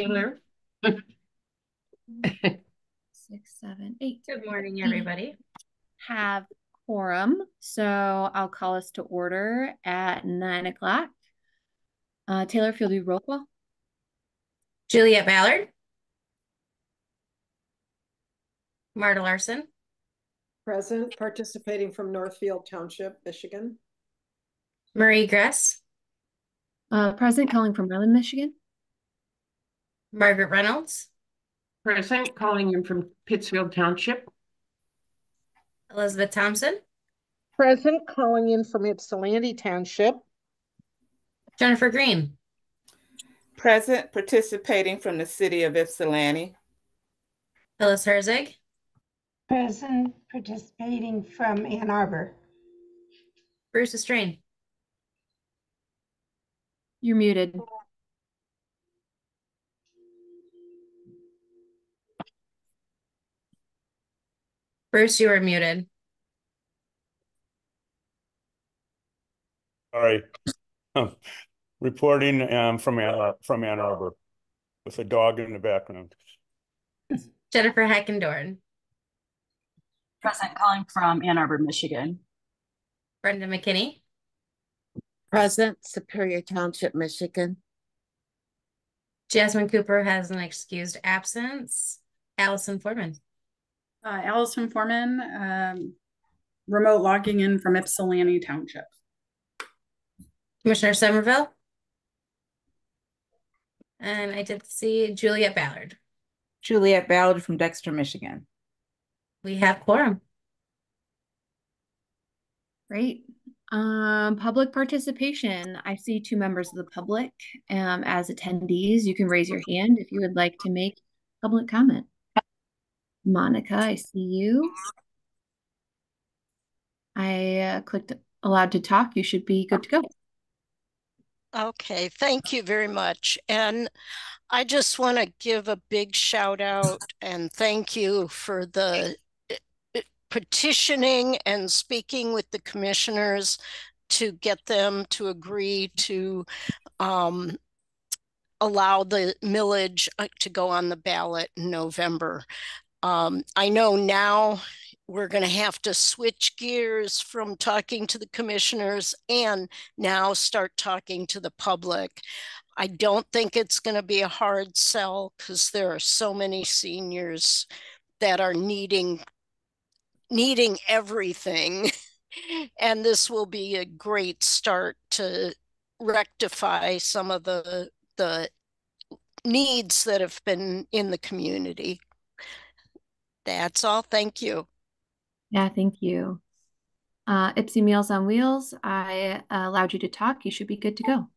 Taylor. Six, seven, eight. Good morning, everybody. Have quorum, so I'll call us to order at nine o'clock. Uh, Taylor, if you'll do roll call. Juliet Ballard. Marta Larson. Present, participating from Northfield Township, Michigan. Marie Gress. Uh, present, calling from Merlin, Michigan. Margaret Reynolds. Present, calling in from Pittsfield Township. Elizabeth Thompson. Present, calling in from Ypsilanti Township. Jennifer Green. Present, participating from the city of Ypsilanti. Phyllis Herzig. Present, participating from Ann Arbor. Bruce Estrain. You're muted. Bruce, you are muted. All right. Um, Reporting um, from Ann, from Ann Arbor with a dog in the background. Jennifer Heckendorn. Present calling from Ann Arbor, Michigan. Brenda McKinney. Present, Superior Township, Michigan. Jasmine Cooper has an excused absence. Allison Foreman. Uh, Allison Foreman, um, remote logging in from Ypsilanti Township. Commissioner Somerville. And I did see Juliet Ballard. Juliet Ballard from Dexter, Michigan. We have quorum. Great. Um, public participation. I see two members of the public um, as attendees. You can raise your hand if you would like to make public comment. Monica, I see you. I uh, clicked allowed to talk. You should be good to go. Okay, thank you very much. And I just want to give a big shout out and thank you for the eh, eh, petitioning and speaking with the commissioners to get them to agree to um, allow the millage uh, to go on the ballot in November. Um, I know now we're going to have to switch gears from talking to the commissioners and now start talking to the public. I don't think it's going to be a hard sell because there are so many seniors that are needing needing everything and this will be a great start to rectify some of the the needs that have been in the community. That's all. Thank you. Yeah, thank you. Uh, Ypsi Meals on Wheels, I uh, allowed you to talk. You should be good to go.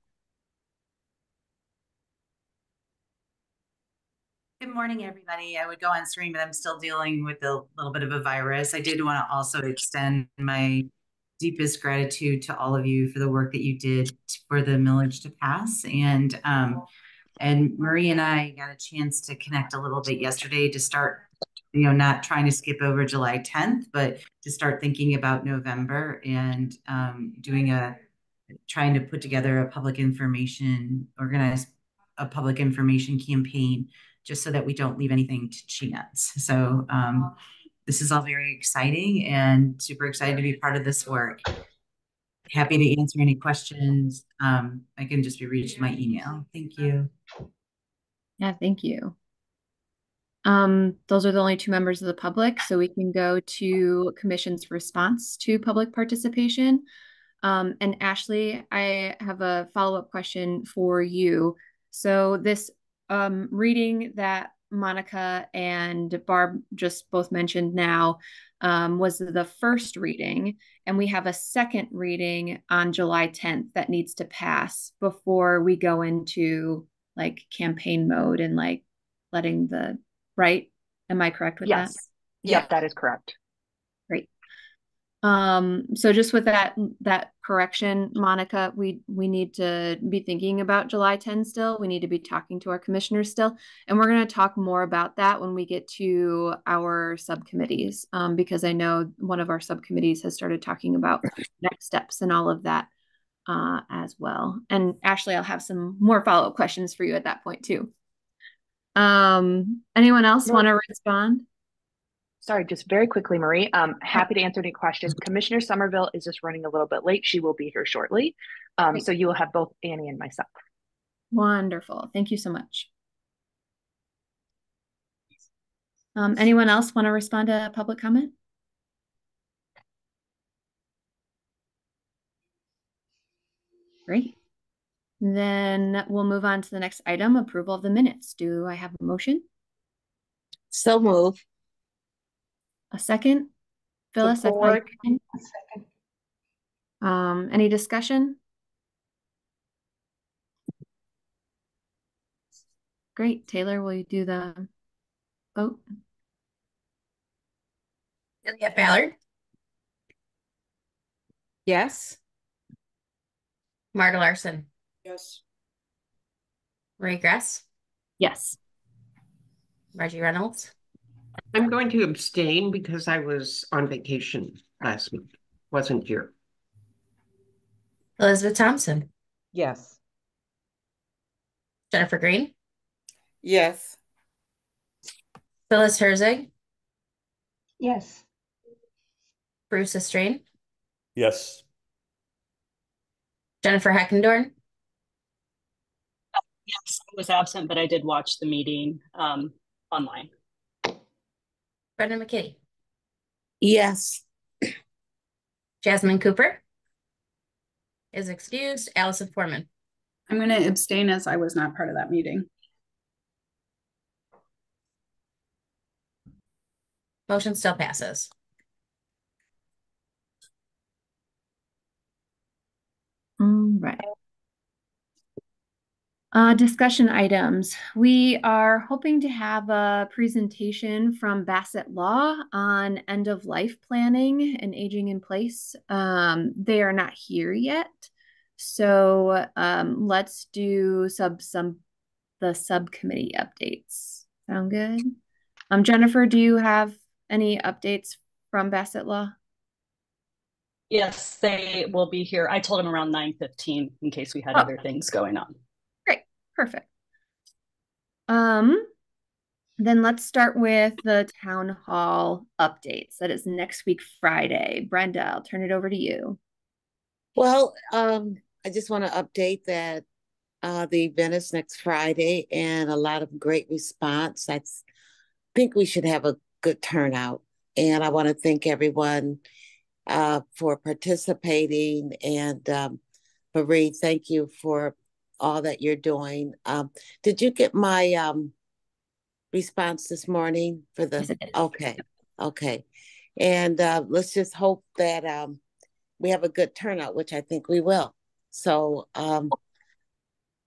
Good morning, everybody. I would go on stream, but I'm still dealing with a little bit of a virus. I did want to also extend my deepest gratitude to all of you for the work that you did for the millage to pass. And um, and Marie and I got a chance to connect a little bit yesterday to start you know, not trying to skip over July 10th, but to start thinking about November and um, doing a, trying to put together a public information, organize a public information campaign, just so that we don't leave anything to chance. So um, this is all very exciting and super excited to be part of this work. Happy to answer any questions. Um, I can just be reached my email. Thank you. Yeah, thank you. Um, those are the only two members of the public, so we can go to commission's response to public participation. Um, and Ashley, I have a follow-up question for you. So this um, reading that Monica and Barb just both mentioned now um, was the first reading, and we have a second reading on July 10th that needs to pass before we go into like campaign mode and like letting the right? Am I correct with yes. that? Yes. Yep, that is correct. Great. Um, so just with that that correction, Monica, we we need to be thinking about July 10 still. We need to be talking to our commissioners still, and we're going to talk more about that when we get to our subcommittees, um, because I know one of our subcommittees has started talking about next steps and all of that uh, as well. And Ashley, I'll have some more follow up questions for you at that point too. Um, anyone else No. want to respond? Sorry, just very quickly, Marie. Um, happy to answer any questions. Commissioner Somerville is just running a little bit late. She will be here shortly. Um, so you will have both Annie and myself. Wonderful. Thank you so much. Um, anyone else want to respond to a public comment? Great. Then we'll move on to the next item, approval of the minutes. Do I have a motion? So move. A second? Phyllis, I saw your Support. hand. Um, any discussion? Great. Taylor, will you do the vote? Juliet Ballard, Yes. Marta Larson, Yes. Marie Gress, Yes. Margie Reynolds, I'm going to abstain because I was on vacation last week, wasn't here. Elizabeth Thompson, Yes. Jennifer Green, Yes. Phyllis Herzig, Yes. Bruce Estrain, Yes. Jennifer Heckendorn, Yes, I was absent, but I did watch the meeting um, online. Brenda McKinney, Yes. Jasmine Cooper is excused, Allison Foreman. I'm going to abstain as I was not part of that meeting. Motion still passes. All right. Uh, discussion items. We are hoping to have a presentation from Bassett Law on end of life planning and aging in place. Um, they are not here yet. So um, let's do sub some the subcommittee updates. Sound good? Um, Jennifer, do you have any updates from Bassett Law? Yes, they will be here. I told them around nine fifteen in case we had Oh. other things going on. Perfect. Um, then let's start with the town hall updates. That is next week, Friday. Brenda, I'll turn it over to you. Well, um, I just want to update that uh, the event is next Friday and a lot of great response. I think we should have a good turnout. And I want to thank everyone uh, for participating. And um, Marie, thank you for all that you're doing. Um, did you get my um, response this morning for the? Yes, I did. Okay, okay. And uh, let's just hope that um, we have a good turnout, which I think we will. So um,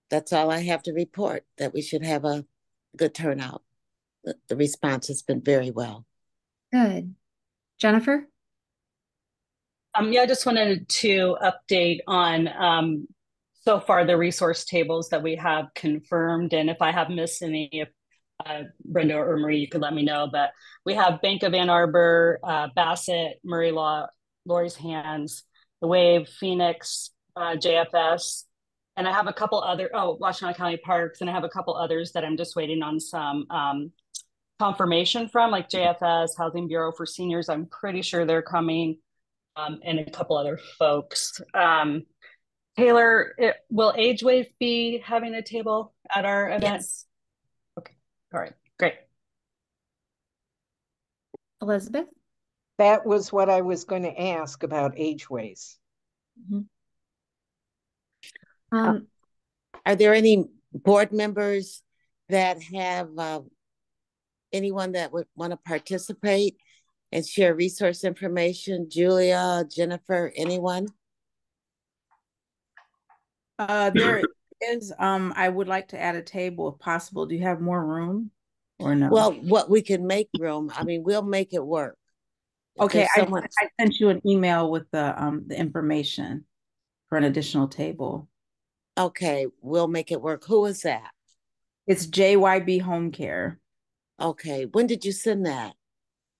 that's all I have to report, that we should have a good turnout. The, the response has been very well. Good. Jennifer? Um, yeah, I just wanted to update on um, so far the resource tables that we have confirmed. And if I have missed any, if uh, Brenda or Marie, you could let me know. But we have Bank of Ann Arbor, uh, Bassett, Murray Law, Lori's Hands, The Wave, Phoenix, uh, JFS. And I have a couple other, oh, Washtenaw County Parks, and I have a couple others that I'm just waiting on some um, confirmation from, like JFS, Housing Bureau for Seniors. I'm pretty sure they're coming um, and a couple other folks. Um, Taylor, it, will AgeWays be having a table at our event? Yes. Okay, all right, great. Elizabeth? That was what I was going to ask about AgeWays. Um, Are there any board members that have uh, anyone that would want to participate and share resource information? Julia, Jennifer, anyone? Uh, there is, um, I would like to add a table if possible. Do you have more room or no? Well, what we can make room, I mean, we'll make it work. Okay, I, someone- I sent you an email with the, um, the information for an additional table. Okay, we'll make it work. Who is that? It's JYB Home Care. Okay, when did you send that?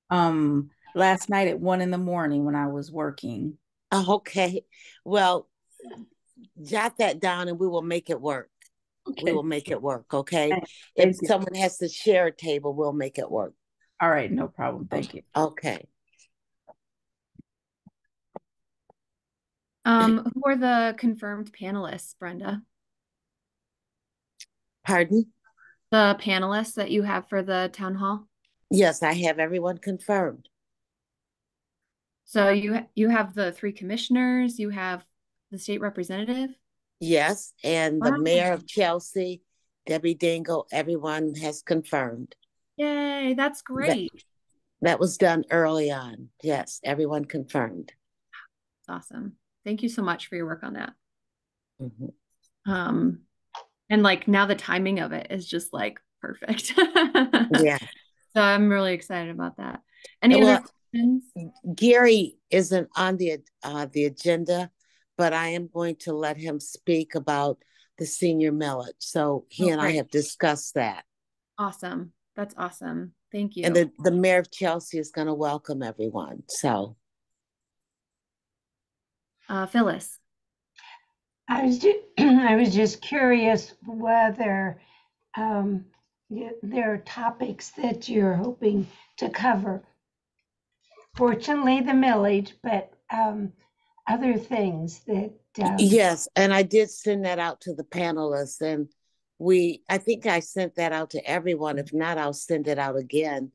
Um, last night at one in the morning when I was working. Okay, well, jot that down and we will make it work. we will make it work, okay? Thank- If you. someone has to share a table, we'll make it work. All right, no problem. Thank you. Okay. Um, who are the confirmed panelists, Brenda? Pardon? The panelists that you have for the town hall? Yes, I have everyone confirmed. So you you have the three commissioners, you have the state representative? Yes, and the mayor of Chelsea, Debbie Dingell, everyone has confirmed. Yay, that's great. That was done early on. Yes, everyone confirmed. Awesome. Thank you so much for your work on that. Mhm. Um, and like now the timing of it is just like perfect. Yeah. So I'm really excited about that. Any Well, other questions? Gary isn't on the uh the agenda, but I am going to let him speak about the senior millage. So he Oh, and I have discussed that. Awesome. That's awesome. Thank you. And the, the mayor of Chelsea is gonna welcome everyone. So Uh, Phyllis. I was ju- I was just curious whether um, y- there are topics that you're hoping to cover. Fortunately, the millage, but um, other things that. Um, Yes, and I did send that out to the panelists and we, I think I sent that out to everyone. If not, I'll send it out again.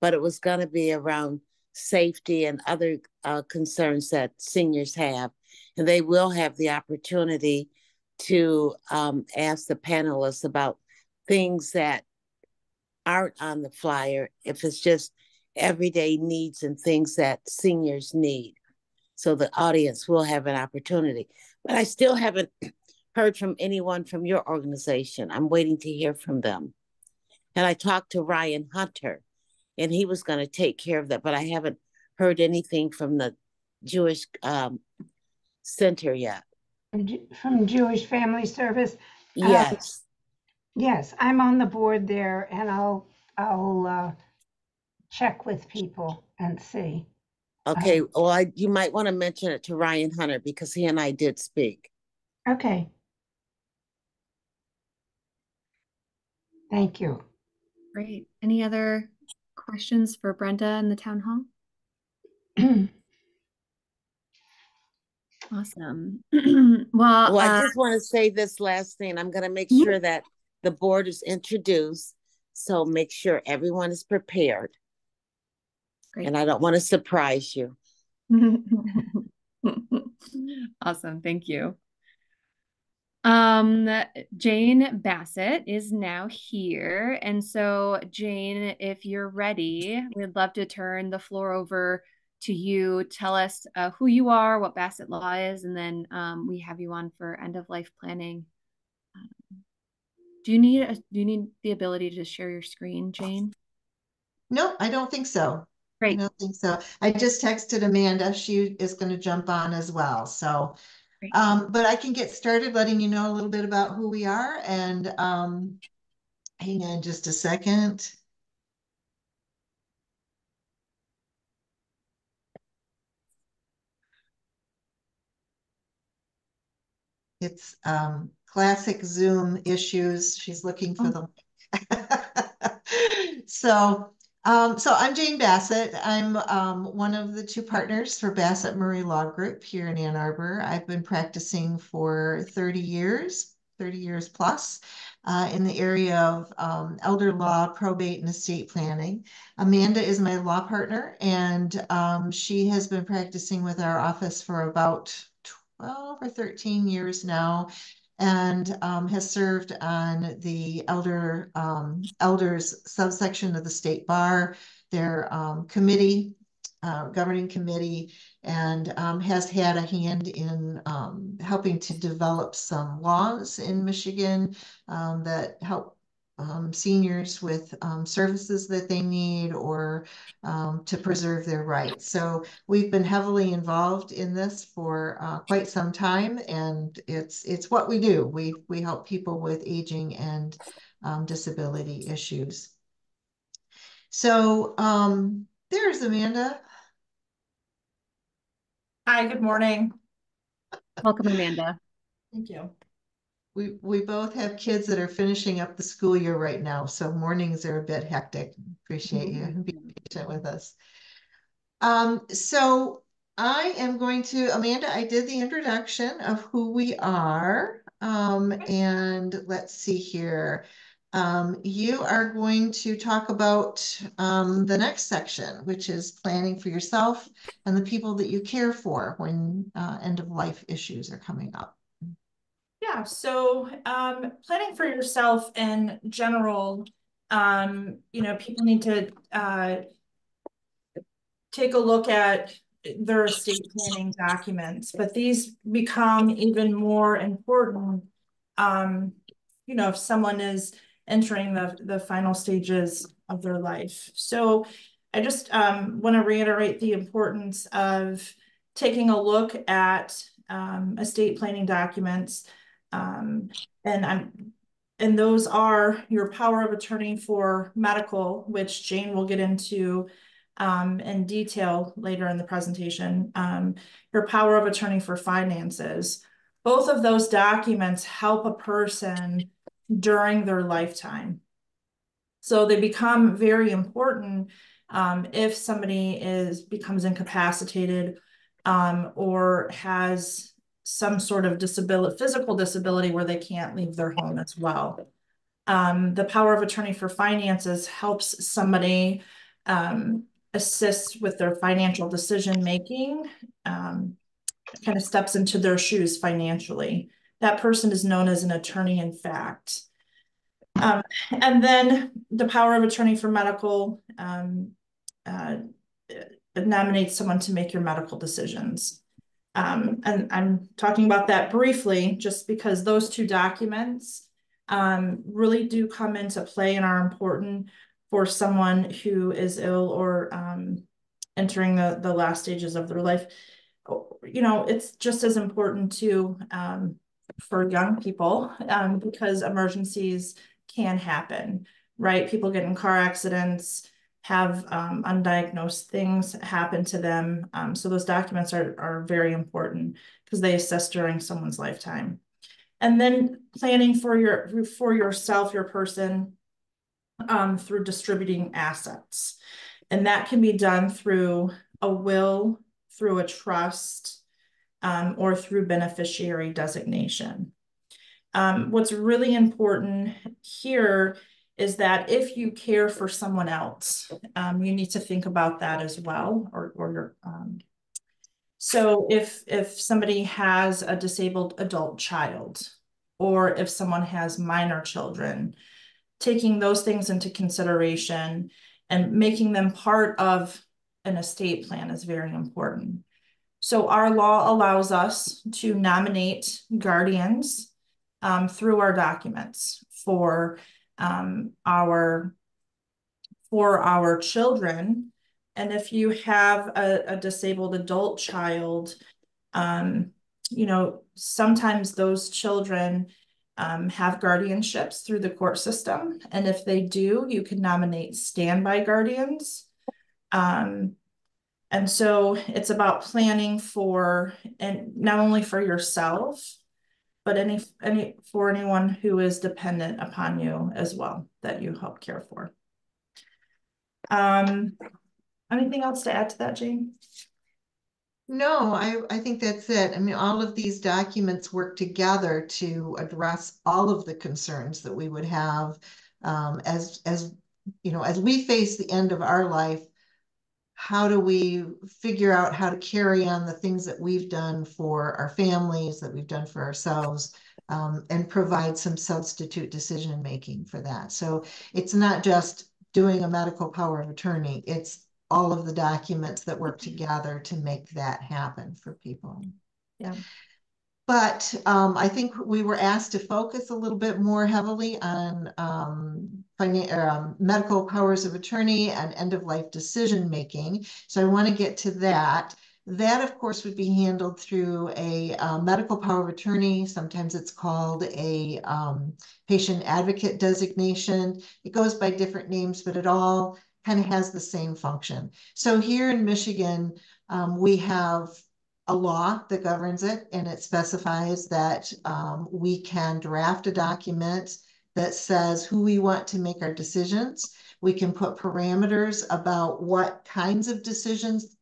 But it was gonna be around safety and other uh concerns that seniors have. And they will have the opportunity to um ask the panelists about things that aren't on the flyer, if it's just everyday needs and things that seniors need. So the audience will have an opportunity. But I still haven't heard from anyone from your organization. I'm waiting to hear from them. And I talked to Ryan Hunter, and he was going to take care of that, but I haven't heard anything from the Jewish um, Center yet. from Jewish Family Service. Uh, Yes. Yes, I'm on the board there and I'll, I'll uh, check with people and see. Okay. Well, I, you might want to mention it to Ryan Hunter because he and I did speak. Okay. Thank you. Great. Any other questions for Brenda in the town hall? Awesome. Well, Well, I uh, just want to say this last thing. I'm going to make sure that the board is introduced. So make sure everyone is prepared. Great. And I don't want to surprise you. Awesome, thank you. Um, Jane Bassett is now here. And so, Jane, if you're ready, we'd love to turn the floor over to you. Tell us uh, who you are, what Bassett Law is, and then um, we have you on for end of life planning. Um, do you need a, do you need the ability to share your screen, Jane? No, I don't think so. Great. I don't think so. I just texted Amanda. She is going to jump on as well. So, um, but I can get started letting you know a little bit about who we are and um, hang on just a second. It's um, classic Zoom issues. She's looking for the so um, so I'm Jane Bassett. I'm um, one of the two partners for Bassett Murray Law Group here in Ann Arbor. I've been practicing for 30 years, 30 years plus, uh, in the area of um, elder law, probate, and estate planning. Amanda is my law partner, and um, she has been practicing with our office for about 12 or 13 years now and um, has served on the elder um, elders subsection of the state bar, their um, committee, uh, governing committee, and um, has had a hand in um, helping to develop some laws in Michigan um, that help um, seniors with um, services that they need or um, to preserve their rights. So we've been heavily involved in this for uh, quite some time, and it's it's what we do. We we help people with aging and um, disability issues. So um, there's Amanda. Hi, good morning. Welcome, Amanda. Thank you. We, we both have kids that are finishing up the school year right now, so mornings are a bit hectic. Appreciate you being patient with us. Um, so I am going to, Amanda, I did the introduction of who we are. Um, and let's see here. Um, you are going to talk about um, the next section, which is planning for yourself and the people that you care for when uh, end of life issues are coming up. Yeah, so um, planning for yourself in general, um, you know, people need to uh, take a look at their estate planning documents, but these become even more important, um, you know, if someone is entering the, the final stages of their life. So I just um, want to reiterate the importance of taking a look at um, estate planning documents. Um, and I'm and those are your power of attorney for medical, which Jane will get into um, in detail later in the presentation, um, your power of attorney for finances. Both of those documents help a person during their lifetime. So they become very important um, if somebody is becomes incapacitated um, or has some sort of disability, physical disability where they can't leave their home as well. Um, the power of attorney for finances helps somebody um, assist with their financial decision making, um, kind of steps into their shoes financially. That person is known as an attorney in fact. Um, and then the power of attorney for medical um, uh, nominates someone to make your medical decisions. Um, and I'm talking about that briefly just because those two documents um, really do come into play and are important for someone who is ill or um, entering the, the last stages of their life. You know, it's just as important too um, for young people um, because emergencies can happen, right? People get in car accidents, have um, undiagnosed things happen to them. Um, so those documents are, are very important because they assess during someone's lifetime. And then planning for your for yourself, your person, um, through distributing assets. And that can be done through a will, through a trust, um, or through beneficiary designation. Um, what's really important here is that if you care for someone else, um, you need to think about that as well. Or, or um, so if if somebody has a disabled adult child, or if someone has minor children, taking those things into consideration and making them part of an estate plan is very important. So our law allows us to nominate guardians um, through our documents for um, our for our children. And if you have a, a disabled adult child, um, you know, sometimes those children um, have guardianships through the court system. And if they do, you can nominate standby guardians. Um, and so it's about planning for, and not only for yourself, but any, any, for anyone who is dependent upon you as well, that you help care for. Um, anything else to add to that, Jane? No, I, I think that's it. I mean, all of these documents work together to address all of the concerns that we would have um, as, as, you know, as we face the end of our life, how do we figure out how to carry on the things that we've done for our families, that we've done for ourselves, um, and provide some substitute decision making for that. So it's not just doing a medical power of attorney, it's all of the documents that work together to make that happen for people. Yeah. But um, I think we were asked to focus a little bit more heavily on um, um, medical powers of attorney and end of life decision making. So I want to get to that. That, of course, would be handled through a, a medical power of attorney. Sometimes it's called a um, patient advocate designation. It goes by different names, but it all kind of has the same function. So here in Michigan, um, we have a law that governs it, and it specifies that um, we can draft a document that says who we want to make our decisions. We can put parameters about what kinds of decisions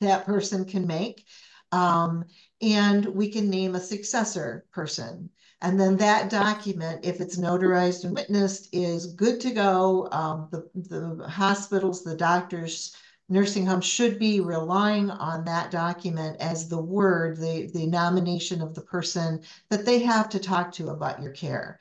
that person can make. Um, and we can name a successor person. And then that document, if it's notarized and witnessed, is good to go. Um, the, the hospitals, the doctors, nursing homes should be relying on that document as the word, the, the nomination of the person that they have to talk to about your care.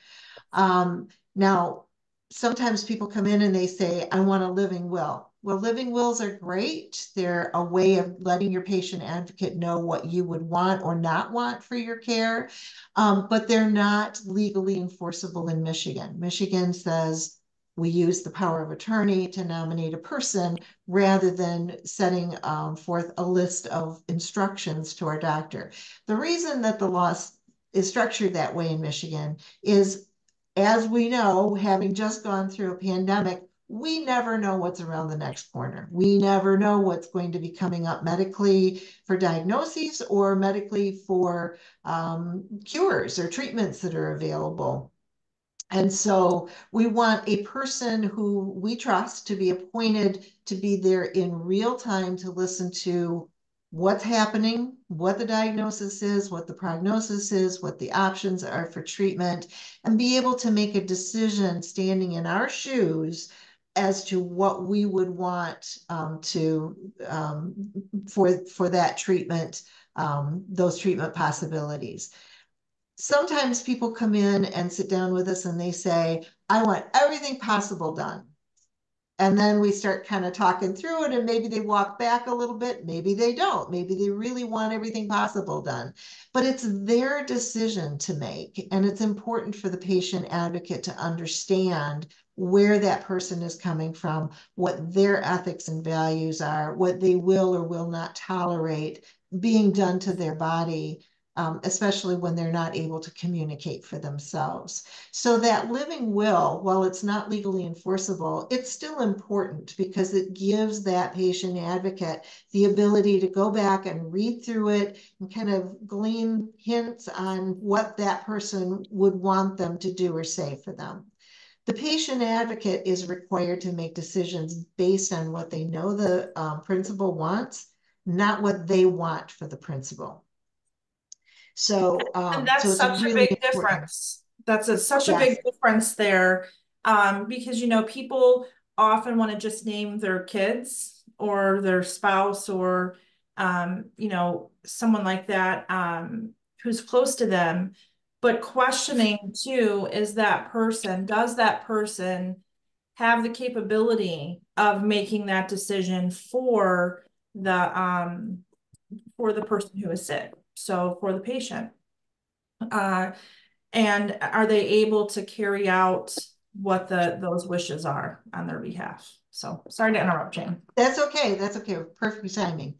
Um, now, sometimes people come in and they say, I want a living will. Well, living wills are great. They're a way of letting your patient advocate know what you would want or not want for your care, um, but they're not legally enforceable in Michigan. Michigan says we use the power of attorney to nominate a person rather than setting um, forth a list of instructions to our doctor. The reason that the law is structured that way in Michigan is, as we know, having just gone through a pandemic, we never know what's around the next corner. We never know what's going to be coming up medically for diagnoses or medically for um, cures or treatments that are available. And so we want a person who we trust to be appointed to be there in real time to listen to what's happening, what the diagnosis is, what the prognosis is, what the options are for treatment, and be able to make a decision standing in our shoes as to what we would want um, to um, for for that treatment, um, those treatment possibilities. Sometimes people come in and sit down with us and they say, "I want everything possible done." And then we start kind of talking through it, and maybe they walk back a little bit, maybe they don't. Maybe they really want everything possible done. But it's their decision to make. And it's important for the patient advocate to understand where that person is coming from, what their ethics and values are, what they will or will not tolerate being done to their body, um, especially when they're not able to communicate for themselves. So that living will, while it's not legally enforceable, it's still important because it gives that patient advocate the ability to go back and read through it and kind of glean hints on what that person would want them to do or say for them. The patient advocate is required to make decisions based on what they know the um, principal wants, not what they want for the principal. So, um, and that's so such really a big important. difference. That's a, such Yes. a big difference there. Um, because you know, people often want to just name their kids or their spouse or um, you know, someone like that um who's close to them. But questioning too is that person, does that person have the capability of making that decision for the um for the person who is sick, so for the patient. Uh, and are they able to carry out what the those wishes are on their behalf? So sorry to interrupt, Jane. That's okay. That's okay. Perfect timing.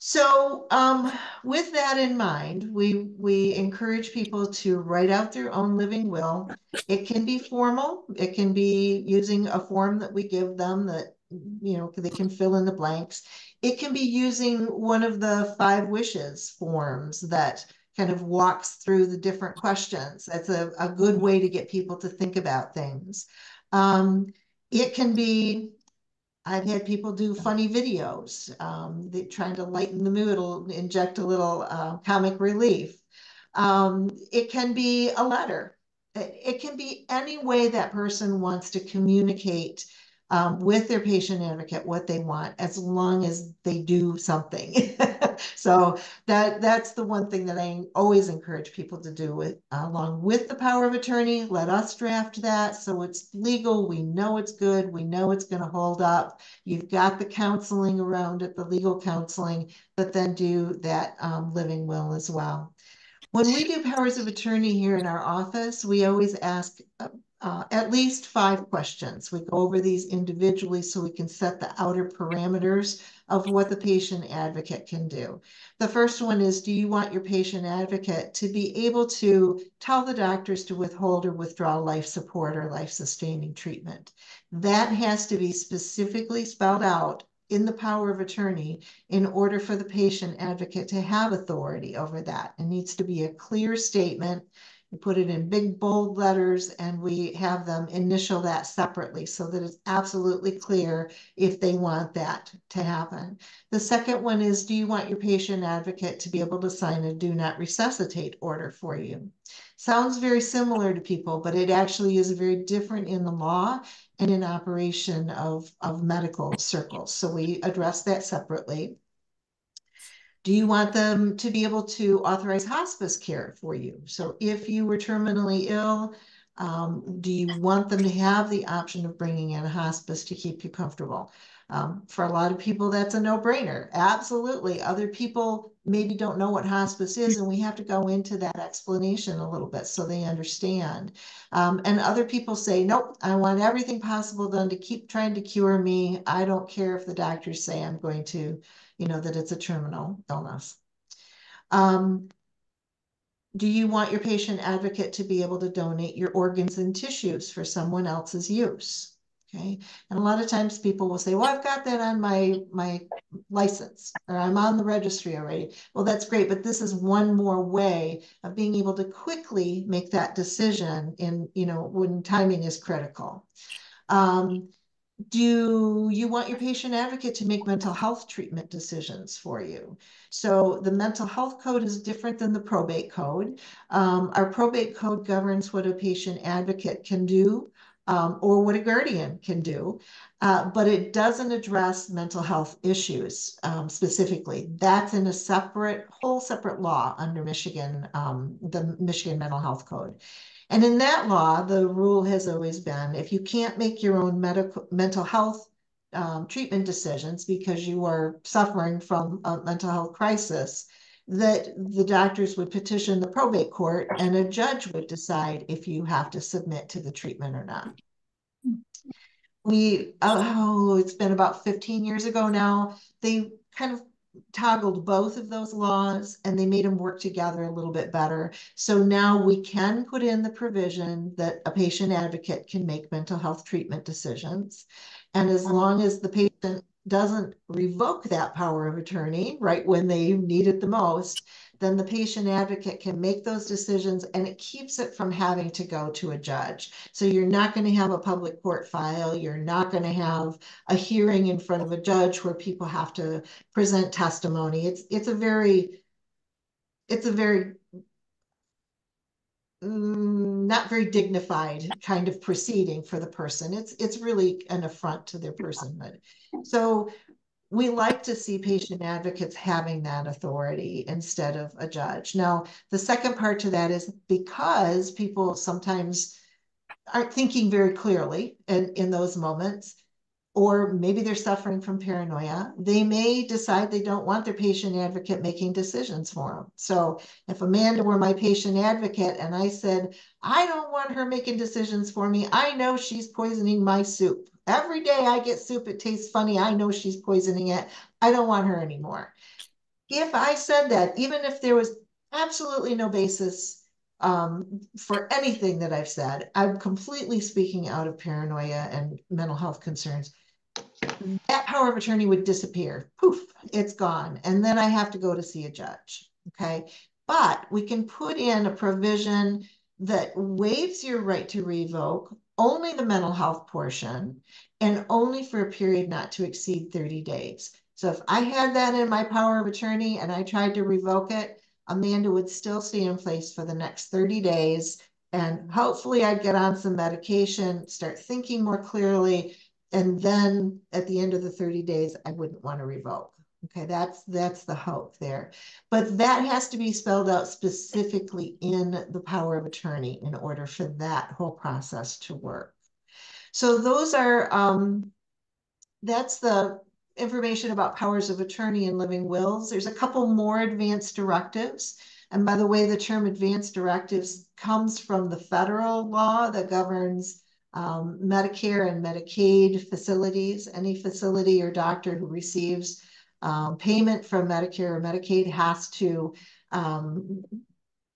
So, um, with that in mind, we we encourage people to write out their own living will. It can be formal. It can be using a form that we give them that you know they can fill in the blanks. It can be using one of the five wishes forms that kind of walks through the different questions. That's a, a good way to get people to think about things. Um, it can be I've had people do funny videos. Um, they trying to lighten the mood, it'll inject a little uh, comic relief. Um, it can be a letter. It, it can be any way that person wants to communicate um, with their patient advocate what they want, as long as they do something. so that that's the one thing that I always encourage people to do with along with the power of attorney. Let us draft that so it's legal. We know it's good. We know it's going to hold up. You've got the counseling around it, the legal counseling, but then do that um, living will as well. When we do powers of attorney here in our office, we always ask uh, at least five questions. We go over these individually so we can set the outer parameters of what the patient advocate can do. The first one is, do you want your patient advocate to be able to tell the doctors to withhold or withdraw life support or life sustaining treatment? That has to be specifically spelled out in the power of attorney in order for the patient advocate to have authority over that. It needs to be a clear statement. We put it in big bold letters and we have them initial that separately so that it's absolutely clear if they want that to happen. The second one is, do you want your patient advocate to be able to sign a do not resuscitate order for you? Sounds very similar to people, but it actually is very different in the law and in operation of, of medical circles. So we address that separately. Do you want them to be able to authorize hospice care for you? So if you were terminally ill, um, do you want them to have the option of bringing in a hospice to keep you comfortable? Um, for a lot of people, that's a no-brainer. Absolutely. Other people maybe don't know what hospice is, and we have to go into that explanation a little bit so they understand. Um, and other people say, nope, I want everything possible done to keep trying to cure me. I don't care if the doctors say I'm going to, you know, that it's a terminal illness. Um, do you want your patient advocate to be able to donate your organs and tissues for someone else's use? Okay. And a lot of times people will say, well, I've got that on my, my license or I'm on the registry already. Well, that's great. But this is one more way of being able to quickly make that decision in, you know, when timing is critical. Um, do you want your patient advocate to make mental health treatment decisions for you? So the mental health code is different than the probate code. Um, our probate code governs what a patient advocate can do um, or what a guardian can do, uh, but it doesn't address mental health issues um, specifically. That's in a separate, whole separate law under Michigan, um, the Michigan Mental Health Code. And in that law, the rule has always been if you can't make your own medical mental health um, treatment decisions because you are suffering from a mental health crisis, that the doctors would petition the probate court and a judge would decide if you have to submit to the treatment or not. We, oh, it's been about 15 years ago now. They kind of toggled both of those laws and they made them work together a little bit better. So now we can put in the provision that a patient advocate can make mental health treatment decisions. And as long as the patient doesn't revoke that power of attorney right when they need it the most, then the patient advocate can make those decisions and it keeps it from having to go to a judge. So you're not going to have a public court file. You're not going to have a hearing in front of a judge where people have to present testimony. It's it's a very it's a very mm, not very dignified kind of proceeding for the person. It's it's really an affront to their personhood. So we like to see patient advocates having that authority instead of a judge. Now, the second part to that is because people sometimes aren't thinking very clearly in, in those moments, or maybe they're suffering from paranoia, they may decide they don't want their patient advocate making decisions for them. So if Amanda were my patient advocate and I said, I don't want her making decisions for me, I know she's poisoning my soup. Every day I get soup, it tastes funny. I know she's poisoning it. I don't want her anymore. If I said that, even if there was absolutely no basis um, for anything that I've said, I'm completely speaking out of paranoia and mental health concerns that power of attorney would disappear. Poof, it's gone. And then I have to go to see a judge. Okay. But we can put in a provision that waives your right to revoke only the mental health portion and only for a period not to exceed 30 days. So if I had that in my power of attorney and I tried to revoke it, Amanda would still stay in place for the next 30 days. And hopefully I'd get on some medication, start thinking more clearly, and then at the end of the 30 days, I wouldn't want to revoke. Okay, that's that's the hope there. But that has to be spelled out specifically in the power of attorney in order for that whole process to work. So those are um, that's the information about powers of attorney and living wills. There's a couple more advanced directives. And by the way, the term advanced directives comes from the federal law that governs um, Medicare and Medicaid facilities, any facility or doctor who receives um, payment from Medicare or Medicaid has to um,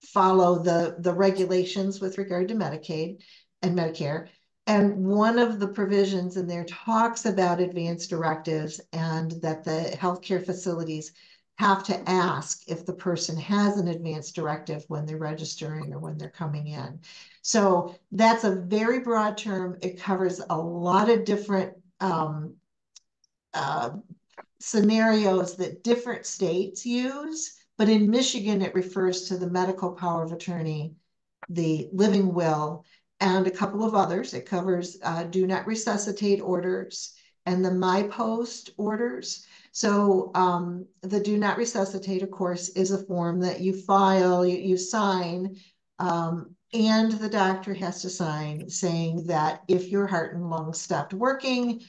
follow the, the regulations with regard to Medicaid and Medicare. And one of the provisions in there talks about advanced directives and that the healthcare facilities have to ask if the person has an advanced directive when they're registering or when they're coming in. So that's a very broad term. It covers a lot of different um, uh, scenarios that different states use. But in Michigan, it refers to the medical power of attorney, the living will, and a couple of others. It covers uh, do not resuscitate orders and the MI-POST orders. So um, the do not resuscitate, of course, is a form that you file, you, you sign, um, and the doctor has to sign saying that if your heart and lungs stopped working,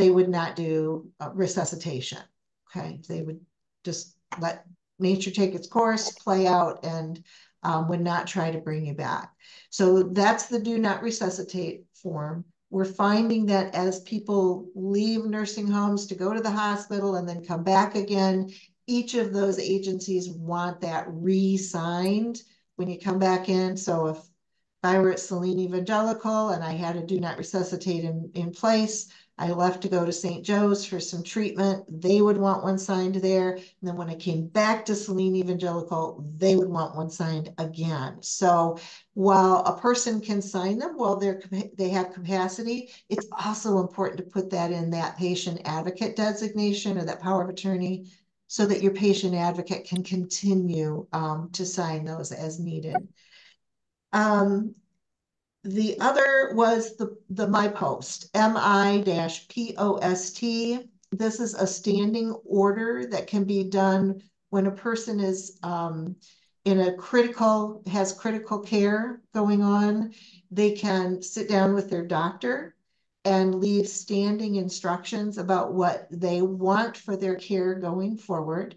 they would not do uh, resuscitation. Okay, they would just let nature take its course, play out, and um, would not try to bring you back. So that's the do not resuscitate form. We're finding that as people leave nursing homes to go to the hospital and then come back again, each of those agencies want that re-signed when you come back in. So if I were at Saline Evangelical and I had a do not resuscitate in, in place, I left to go to St. Joe's for some treatment. They would want one signed there. And then when I came back to Saline Evangelical, they would want one signed again. So while a person can sign them while they're they have capacity, it's also important to put that in that patient advocate designation or that power of attorney so that your patient advocate can continue um, to sign those as needed. Um, the other was the, the M-I-P-O-S-T. This is a standing order that can be done when a person is um, in a critical, has critical care going on. They can sit down with their doctor and leave standing instructions about what they want for their care going forward.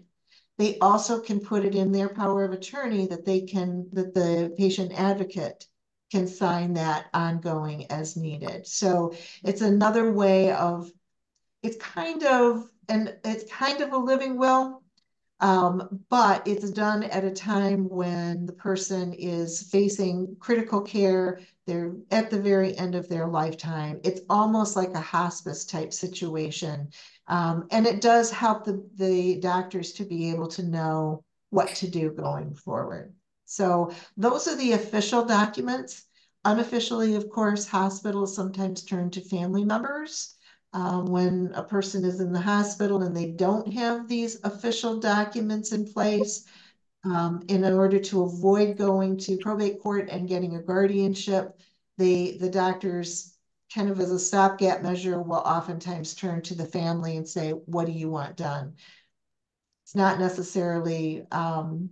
They also can put it in their power of attorney that they can, that the patient advocate can sign that ongoing as needed. So it's another way of, it's kind of, and it's kind of a living will, um, but it's done at a time when the person is facing critical care. They're at the very end of their lifetime. It's almost like a hospice type situation. Um, and it does help the, the doctors to be able to know what to do going forward. So those are the official documents. Unofficially, of course, hospitals sometimes turn to family members uh, when a person is in the hospital and they don't have these official documents in place. Um, in order to avoid going to probate court and getting a guardianship, they, the doctors kind of as a stopgap measure will oftentimes turn to the family and say, what do you want done? It's not necessarily um,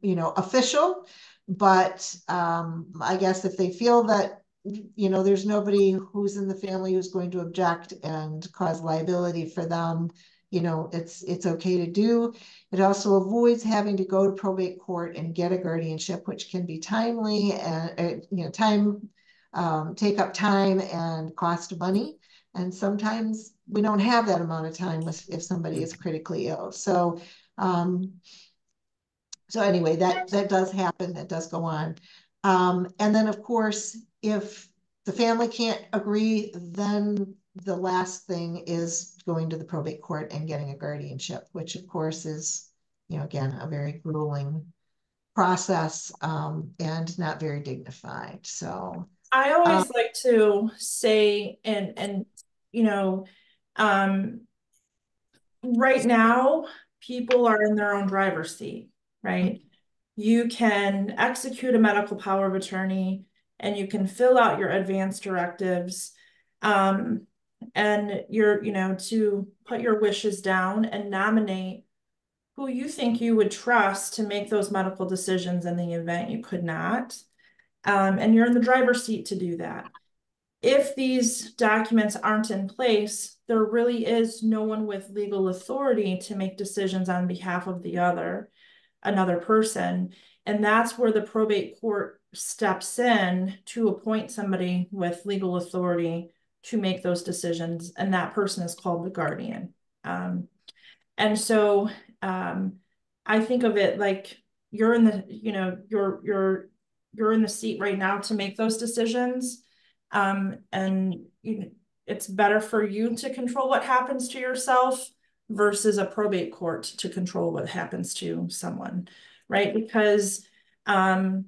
you know, official, but um, I guess if they feel that, you know, there's nobody who's in the family who's going to object and cause liability for them, you know, it's it's okay to do. It also avoids having to go to probate court and get a guardianship, which can be timely and uh, you know time um, take up time and cost money. And sometimes we don't have that amount of time if somebody is critically ill. So um, so anyway, that that does happen. That does go on. Um, and then, of course, if the family can't agree, then the last thing is going to the probate court and getting a guardianship, which of course is, you know, again, a very grueling process um, and not very dignified. So I always um, like to say, and and you know, um, right now people are in their own driver's seat right? You can execute a medical power of attorney and you can fill out your advance directives um, and you're, you know, to put your wishes down and nominate who you think you would trust to make those medical decisions in the event you could not. Um, and you're in the driver's seat to do that. If these documents aren't in place, there really is no one with legal authority to make decisions on behalf of the other another person. And that's where the probate court steps in to appoint somebody with legal authority to make those decisions. And that person is called the guardian. Um, and so um, I think of it like you're in the, you know, you're, you're, you're in the seat right now to make those decisions. Um, and you, it's better for you to control what happens to yourself versus a probate court to control what happens to someone, right? Because um,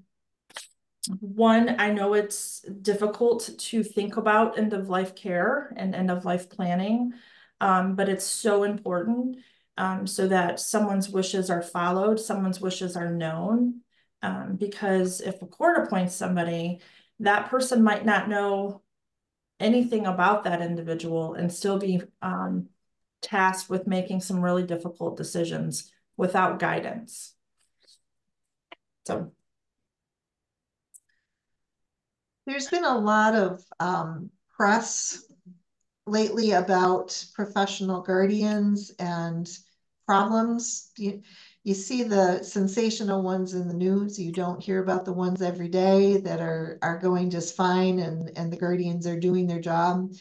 one, I know it's difficult to think about end of life care and end of life planning, um, but it's so important um, so that someone's wishes are followed, someone's wishes are known. Um, because if a court appoints somebody, that person might not know anything about that individual and still be um, tasked with making some really difficult decisions without guidance. So There's been a lot of um, press lately about professional guardians and problems. You, you see the sensational ones in the news. You don't hear about the ones every day that are are going just fine and, and the guardians are doing their job.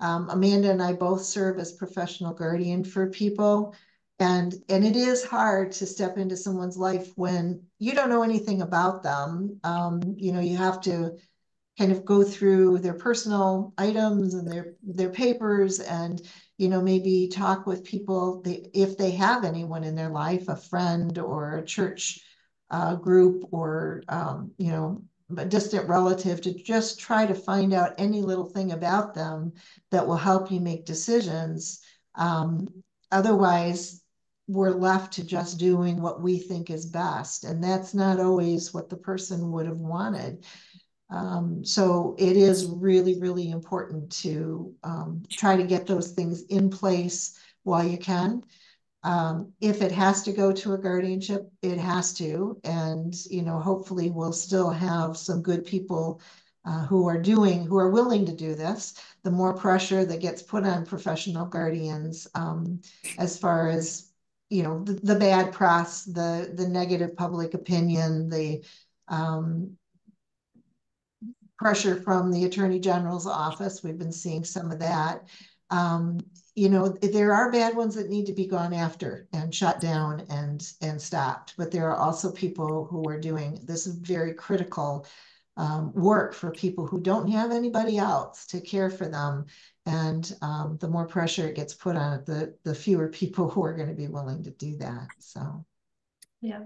Um, Amanda and I both serve as professional guardian for people. And, and it is hard to step into someone's life when you don't know anything about them. Um, you know, you have to kind of go through their personal items and their their papers and you know maybe talk with people they, if they have anyone in their life a friend or a church uh, group or um, you know a distant relative to just try to find out any little thing about them that will help you make decisions um, otherwise we're left to just doing what we think is best and that's not always what the person would have wanted um, so it is really, really important to um, try to get those things in place while you can. Um, if it has to go to a guardianship, it has to. And, you know, hopefully we'll still have some good people uh, who are doing, who are willing to do this. The more pressure that gets put on professional guardians um, as far as, you know, the, the bad press, the, the negative public opinion, the, um, pressure from the Attorney General's office. We've been seeing some of that. You know, there are bad ones that need to be gone after and shut down and and stopped. But there are also people who are doing this is very critical um, work for people who don't have anybody else to care for them. And um, the more pressure it gets put on it, the the fewer people who are going to be willing to do that. So, yeah.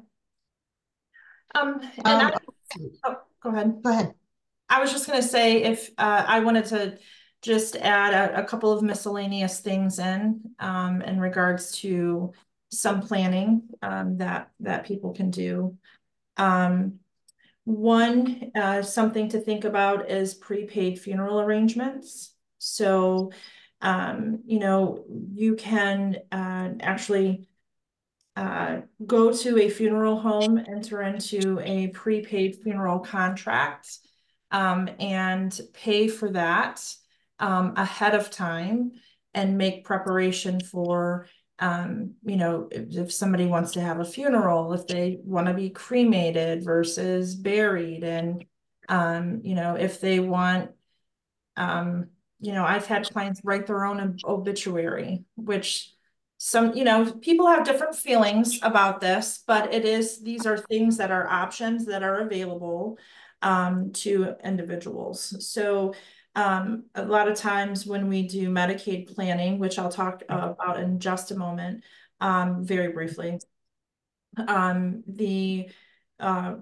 Um, and I, Um, oh, go ahead. go ahead. I was just gonna say if uh, I wanted to just add a, a couple of miscellaneous things in um, in regards to some planning um, that that people can do. Um, one uh, something to think about is prepaid funeral arrangements. So, um, you know, you can uh, actually uh, go to a funeral home, enter into a prepaid funeral contract um, and pay for that um, ahead of time and make preparation for um, you know, if, if, somebody wants to have a funeral, if they want to be cremated versus buried, and um, you know, if they want, um, you know, I've had clients write their own obituary, which some, you know, people have different feelings about this, but it is these are things that are options that are available um, to individuals. So um, a lot of times when we do Medicaid planning, which I'll talk uh, about in just a moment, um, very briefly, um, the uh,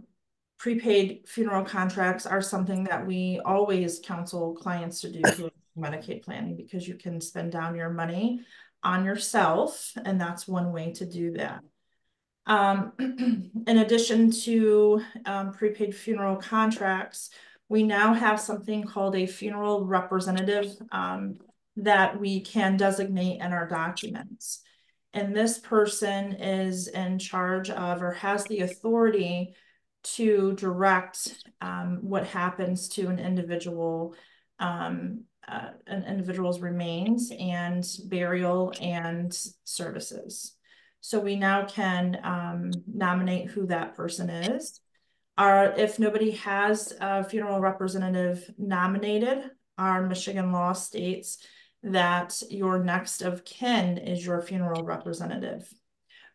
prepaid funeral contracts are something that we always counsel clients to do Medicaid planning because you can spend down your money on yourself, and that's one way to do that. Um, in addition to um, prepaid funeral contracts, we now have something called a funeral representative um, that we can designate in our documents. And this person is in charge of or has the authority to direct um, what happens to an individual, um, uh, an individual's remains and burial and services. So we now can um, nominate who that person is. Our, if nobody has a funeral representative nominated, our Michigan law states that your next of kin is your funeral representative,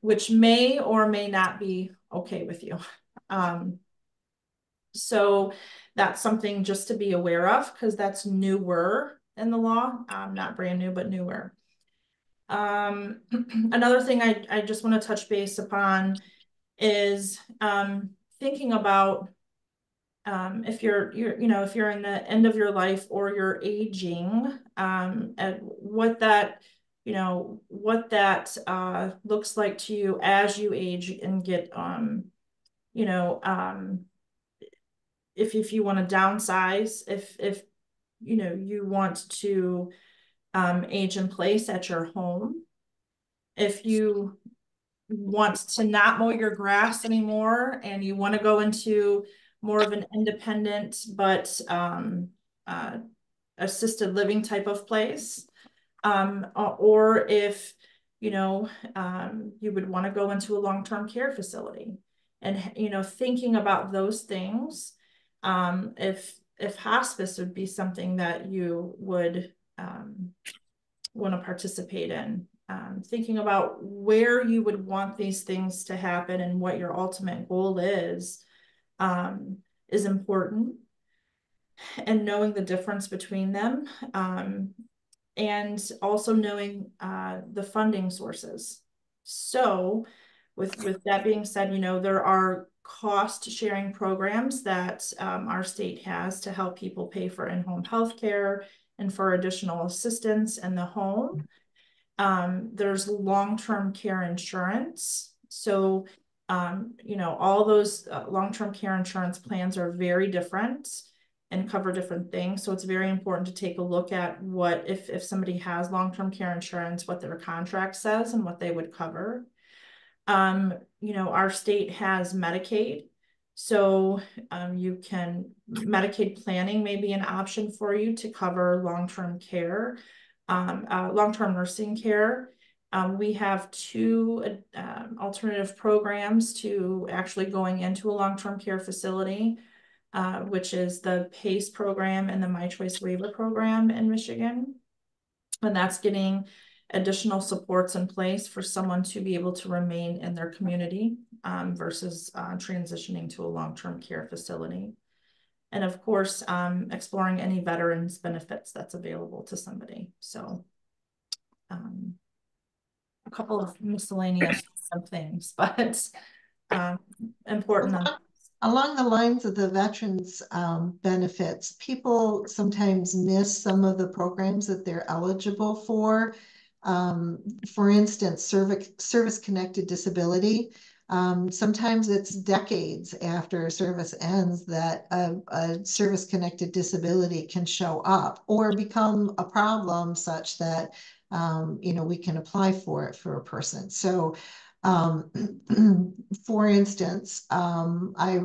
which may or may not be okay with you. Um, So that's something just to be aware of because that's newer in the law, um, not brand new, but newer. Um, another thing I, I just want to touch base upon is um, thinking about um, if you're you're you know if you're in the end of your life or you're aging um, and what that you know what that uh, looks like to you as you age and get um, you know um, if if you want to downsize if if you know you want to um, age in place at your home if you want to not mow your grass anymore and you want to go into more of an independent but um, uh, assisted living type of place. Um, or if, you know, um, you would want to go into a long-term care facility and, you know, thinking about those things, um, if, if hospice would be something that you would um, want to participate in, um, thinking about where you would want these things to happen and what your ultimate goal is um, is important and knowing the difference between them um, and also knowing uh, the funding sources. So with, with that being said, you know, there are cost sharing programs that um, our state has to help people pay for in-home health care and for additional assistance in the home. Um, there's long-term care insurance. So um, you know, all those uh, long-term care insurance plans are very different and cover different things. So it's very important to take a look at what, if, if somebody has long-term care insurance, what their contract says and what they would cover. Um, you know, our state has Medicaid. So um, you can, Medicaid planning may be an option for you to cover long-term care, um, uh, long-term nursing care. Um, we have two uh, alternative programs to actually going into a long-term care facility, uh, which is the PACE program and the MI Choice Waiver program in Michigan. And that's getting additional supports in place for someone to be able to remain in their community um, versus uh, transitioning to a long-term care facility. And of course, um, exploring any veterans benefits that's available to somebody. So um, a couple of miscellaneous things, but um, important. Along, along the lines of the veterans um, benefits, people sometimes miss some of the programs that they're eligible for. Um, for instance, service-connected disability. Um, sometimes it's decades after service ends that a, a service-connected disability can show up or become a problem such that um, you know, we can apply for it for a person. So, um, for instance, um, I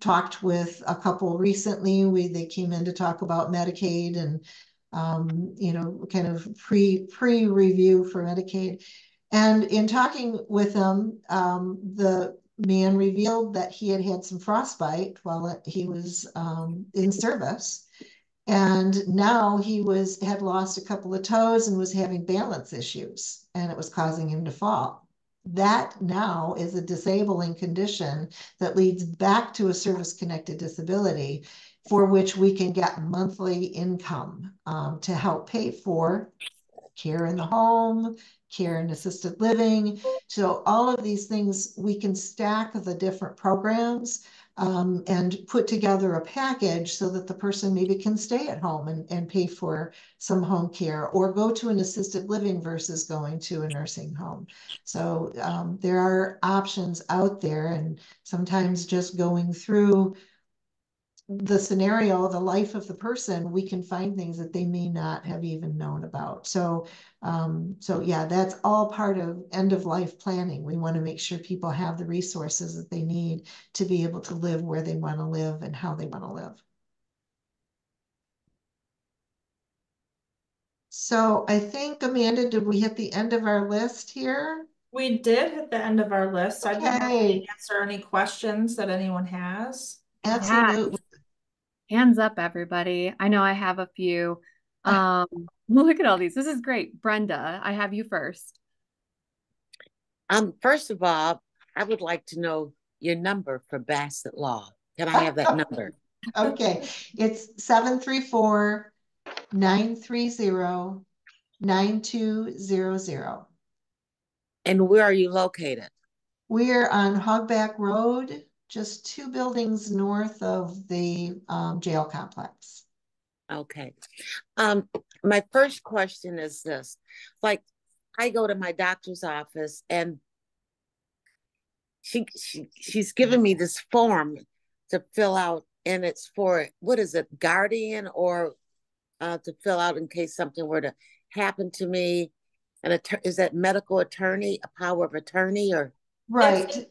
talked with a couple recently. We they came in to talk about Medicaid and um, you know, kind of pre pre review for Medicaid. And in talking with him, um, the man revealed that he had had some frostbite while he was um, in service. And now he was had lost a couple of toes and was having balance issues and it was causing him to fall. That now is a disabling condition that leads back to a service connected disability for which we can get monthly income um, to help pay for care in the home care and assisted living so all of these things we can stack the different programs um, and put together a package so that the person maybe can stay at home and, and pay for some home care or go to an assisted living versus going to a nursing home. So um, there are options out there and sometimes just going through the scenario, the life of the person, we can find things that they may not have even known about. So, um, so yeah, that's all part of end of life planning. We want to make sure people have the resources that they need to be able to live where they want to live and how they want to live. So I think, Amanda, did we hit the end of our list here? We did hit the end of our list. Okay. I'd like to answer any questions that anyone has. Absolutely. Hands up, everybody. I know I have a few. Um, look at all these. This is great. Brenda, I have you first. Um, first of all, I would like to know your number for Bassett Law. Can I have that number? Okay, it's seven three four nine three zero nine two zero zero. And where are you located? We're on Hogback Road, just two buildings north of the um, jail complex. Okay. Um, my first question is this, like, I go to my doctor's office and she, she she's given me this form to fill out and it's for what is it guardian or uh, to fill out in case something were to happen to me? And is that medical attorney a power of attorney or? Right.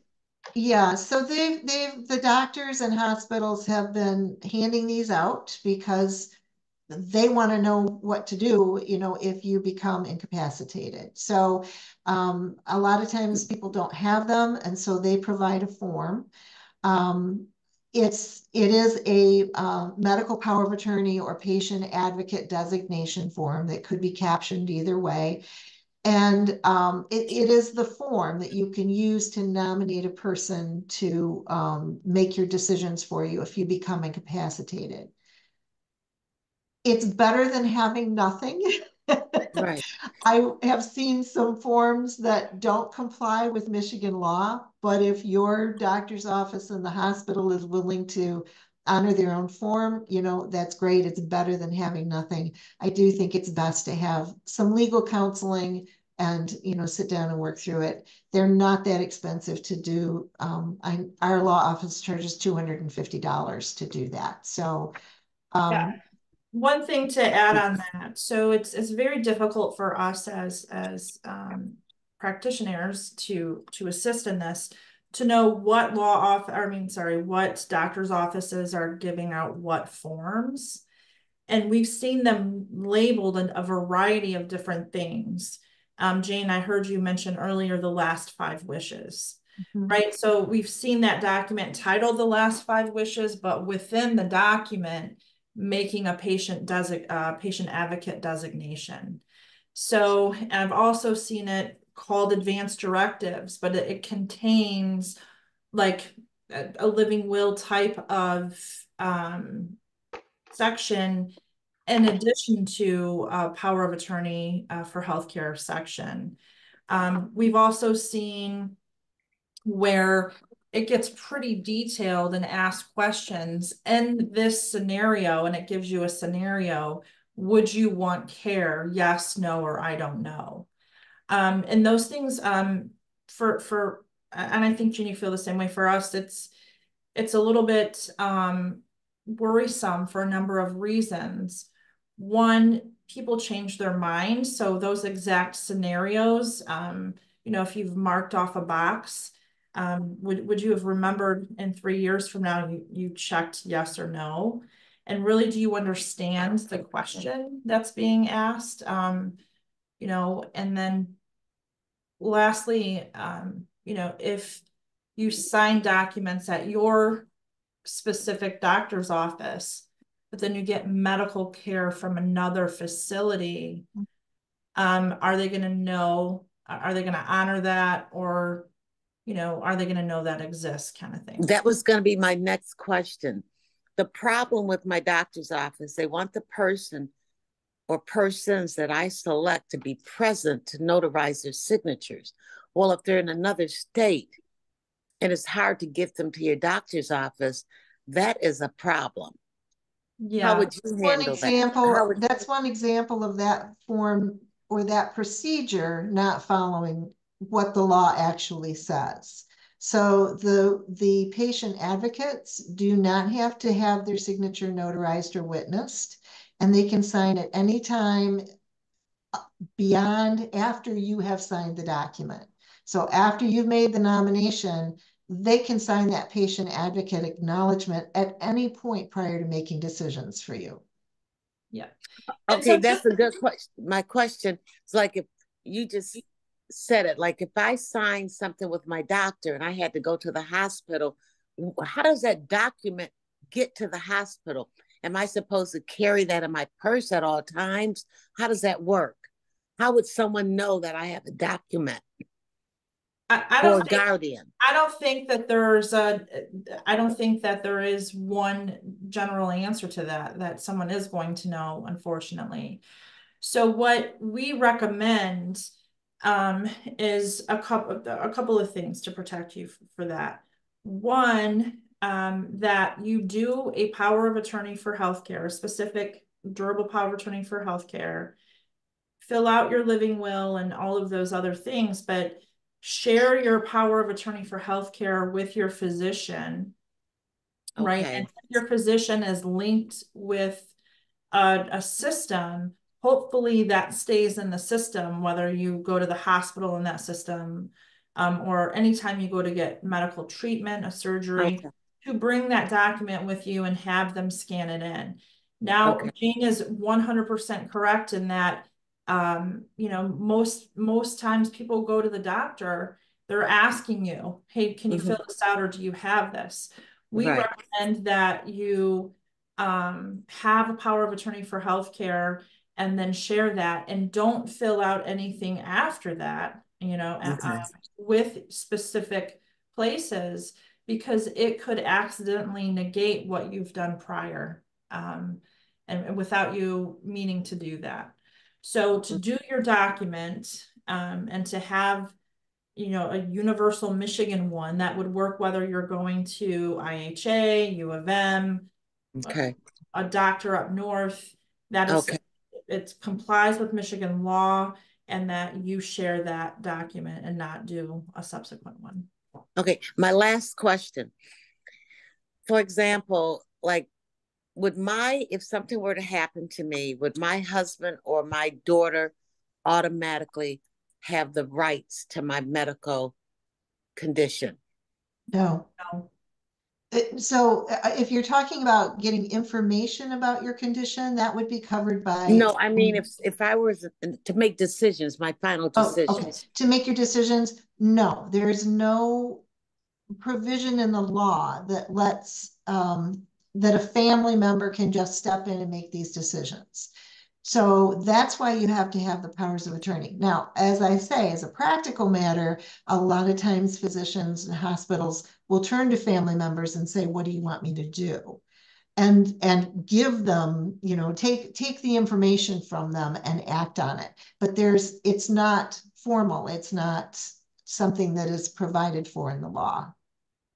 Yeah. So they've they've the doctors and hospitals have been handing these out because they want to know what to do you know if you become incapacitated. So um, a lot of times people don't have them and so they provide a form. Um, it's it is a uh, medical power of attorney or patient advocate designation form that could be captioned either way. And um, it, it is the form that you can use to nominate a person to um, make your decisions for you if you become incapacitated it's better than having nothing. right. I have seen some forms that don't comply with Michigan law, but if your doctor's office and the hospital is willing to honor their own form, you know, that's great. It's better than having nothing. I do think it's best to have some legal counseling and, you know, sit down and work through it. They're not that expensive to do. Um, I, our law office charges $250 to do that. So, um, yeah one thing to add on that. So it's it's very difficult for us as as um, practitioners to to assist in this to know what law off i mean sorry what doctors offices are giving out what forms. And we've seen them labeled in a variety of different things. Um, jane i heard you mention earlier the last five wishes mm-hmm. right? So we've seen that document titled the last five wishes but within the document making a patient desi- uh, patient advocate designation. So I've also seen it called advanced directives, but it, it contains like a, a, living will type of um, section in addition to a power of attorney uh, for healthcare section. Um, we've also seen where it gets pretty detailed and asks questions in this scenario and it gives you a scenario. Would you want care? Yes no or i don't know. Um, and those things um, for for and i think Jeannie feel the same way. For us it's it's a little bit um, worrisome for a number of reasons. One people change their mind. So those exact scenarios um, you know if you've marked off a box um, would, would you have remembered in three years from now you, you checked yes or no? And really, do you understand the question that's being asked? Um, you know, and then lastly, um, you know, if you sign documents at your specific doctor's office, but then you get medical care from another facility, um, are they going to know? Are they going to honor that or you know, are they going to know that exists kind of thing? That was going to be my next question. The problem with my doctor's office, they want the person or persons that I select to be present to notarize their signatures. Well, if they're in another state and it's hard to get them to your doctor's office, that is a problem. Yeah. How would you handle one example, that? That's one example of that form or that procedure not following what the law actually says. So the, the patient advocates do not have to have their signature notarized or witnessed, and they can sign at any time uh, beyond after you have signed the document. So after you've made the nomination, they can sign that patient advocate acknowledgement at any point prior to making decisions for you. Yeah. Okay, that's a good question. My question is like if you just said it like if I signed something with my doctor and I had to go to the hospital, how does that document get to the hospital? Am I supposed to carry that in my purse at all times? How does that work? How would someone know that I have a document? I, I don't think, guardian? I don't think that there's a, I don't think that there is one general answer to that, that someone is going to know, unfortunately. So what we recommend um, is a couple, a couple of things to protect you for that. One, um, that you do a power of attorney for healthcare, a specific durable power of attorney for healthcare. Fill out your living will and all of those other things, but share your power of attorney for healthcare with your physician. Right. And your physician is linked with a, a system, hopefully that stays in the system, whether you go to the hospital in that system, um, or anytime you go to get medical treatment, a surgery, Okay. to bring that document with you and have them scan it in. Now, Okay. Jane is one hundred percent correct in that, um, you know, most, most times people go to the doctor, they're asking you, hey, can you Mhm. fill this out or do you have this? We Right. recommend that you, um, have a power of attorney for healthcare and then share that and don't fill out anything after that, you know, Okay. with specific places because it could accidentally negate what you've done prior um, and, without you meaning to do that. So to do your document um, and to have, you know, a universal Michigan one that would work whether you're going to IHA, U of M, Okay. a doctor up north, that is, Okay. It complies with Michigan law and that you share that document and not do a subsequent one. Okay, my last question. For example, like, would my, if something were to happen to me, would my husband or my daughter automatically have the rights to my medical condition? No. No. Uh, So uh, if you're talking about getting information about your condition, that would be covered by. No, I mean, if, if I was to make decisions, my final decisions. Oh, okay. To make your decisions, no, there is no provision in the law that lets, um, that a family member can just step in and make these decisions. So that's why you have to have the powers of attorney. Now, as I say, as a practical matter, a lot of times physicians and hospitals will turn to family members and say, what do you want me to do? And, and give them, you know, take, take the information from them and act on it. But there's, it's not formal. It's not something that is provided for in the law.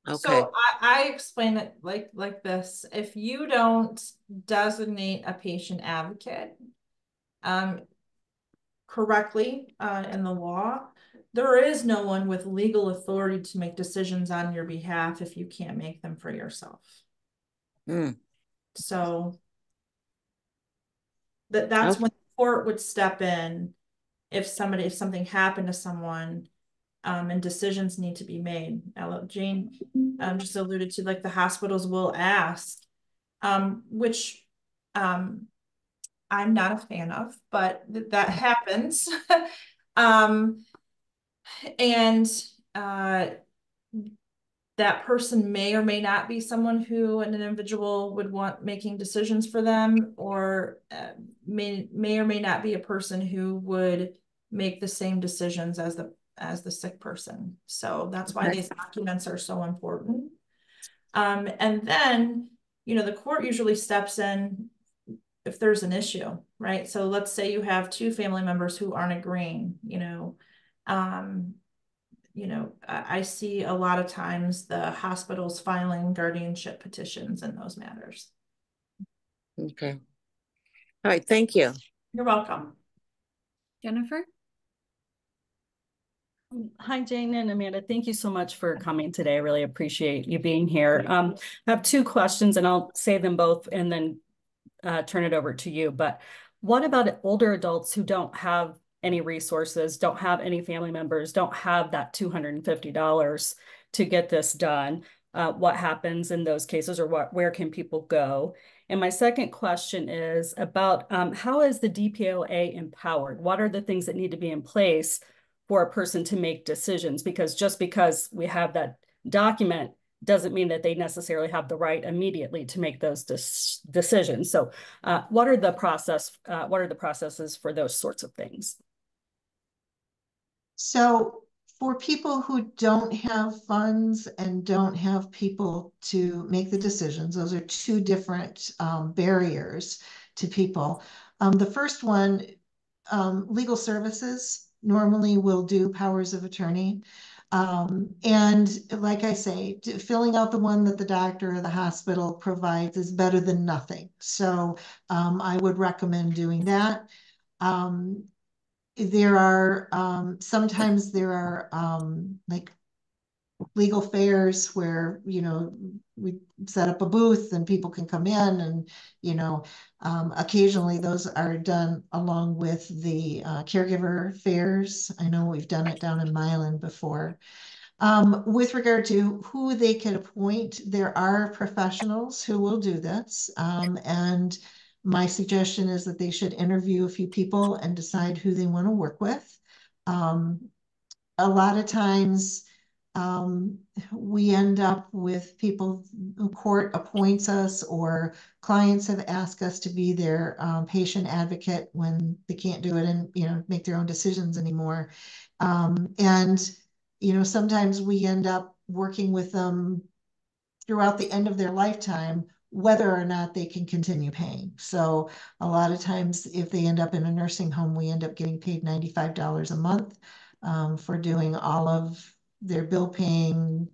Okay, So I, I explain it like, like this, if you don't designate a patient advocate um, correctly uh, in the law, there is no one with legal authority to make decisions on your behalf if you can't make them for yourself. Hmm. So that, that's Okay. when the court would step in if somebody, if something happened to someone um, and decisions need to be made. Ella- Jane um, just alluded to, like the hospitals will ask, um, which um, I'm not a fan of, but th- that happens. um, and uh, that person may or may not be someone who an individual would want making decisions for them, or uh, may may or may not be a person who would make the same decisions as the as the sick person. So that's why Okay. these documents are so important. Um, and then, you know, the court usually steps in if there's an issue, right? So let's say you have two family members who aren't agreeing, you know, um, you know, I, I see a lot of times the hospitals filing guardianship petitions in those matters. okay. All right, thank you. You're welcome. Jennifer? Hi, Jane and Amanda. Thank you so much for coming today. I really appreciate you being here. Um, I have two questions and I'll say them both and then uh, turn it over to you. But what about older adults who don't have any resources, don't have any family members, don't have that $250 to get this done? Uh, what happens in those cases or what, where can people go? And my second question is about um, how is the DPOA empowered? What are the things that need to be in place for a person to make decisions? Because just because we have that document doesn't mean that they necessarily have the right immediately to make those decisions. So, uh, what are the process? Uh, what are the processes for those sorts of things? So for people who don't have funds and don't have people to make the decisions, those are two different um, barriers to people. Um, the first one, um, legal services normally will do powers of attorney. Um, and like I say, filling out the one that the doctor or the hospital provides is better than nothing. So um, I would recommend doing that. Um, there are um, sometimes there are um, like legal fairs where you know we set up a booth and people can come in and you know um, occasionally those are done along with the uh, caregiver fairs i know we've done it down in milan before. Um, with regard to who they can appoint there are professionals who will do this um, and my suggestion is that they should interview a few people and decide who they want to work with. Um, a lot of times um, we end up with people court appoints us or clients have asked us to be their um, patient advocate when they can't do it and you know make their own decisions anymore. Um, and you know sometimes we end up working with them throughout the end of their lifetime whether or not they can continue paying. So a lot of times if they end up in a nursing home we end up getting paid $95 a month um, for doing all of their bill paying,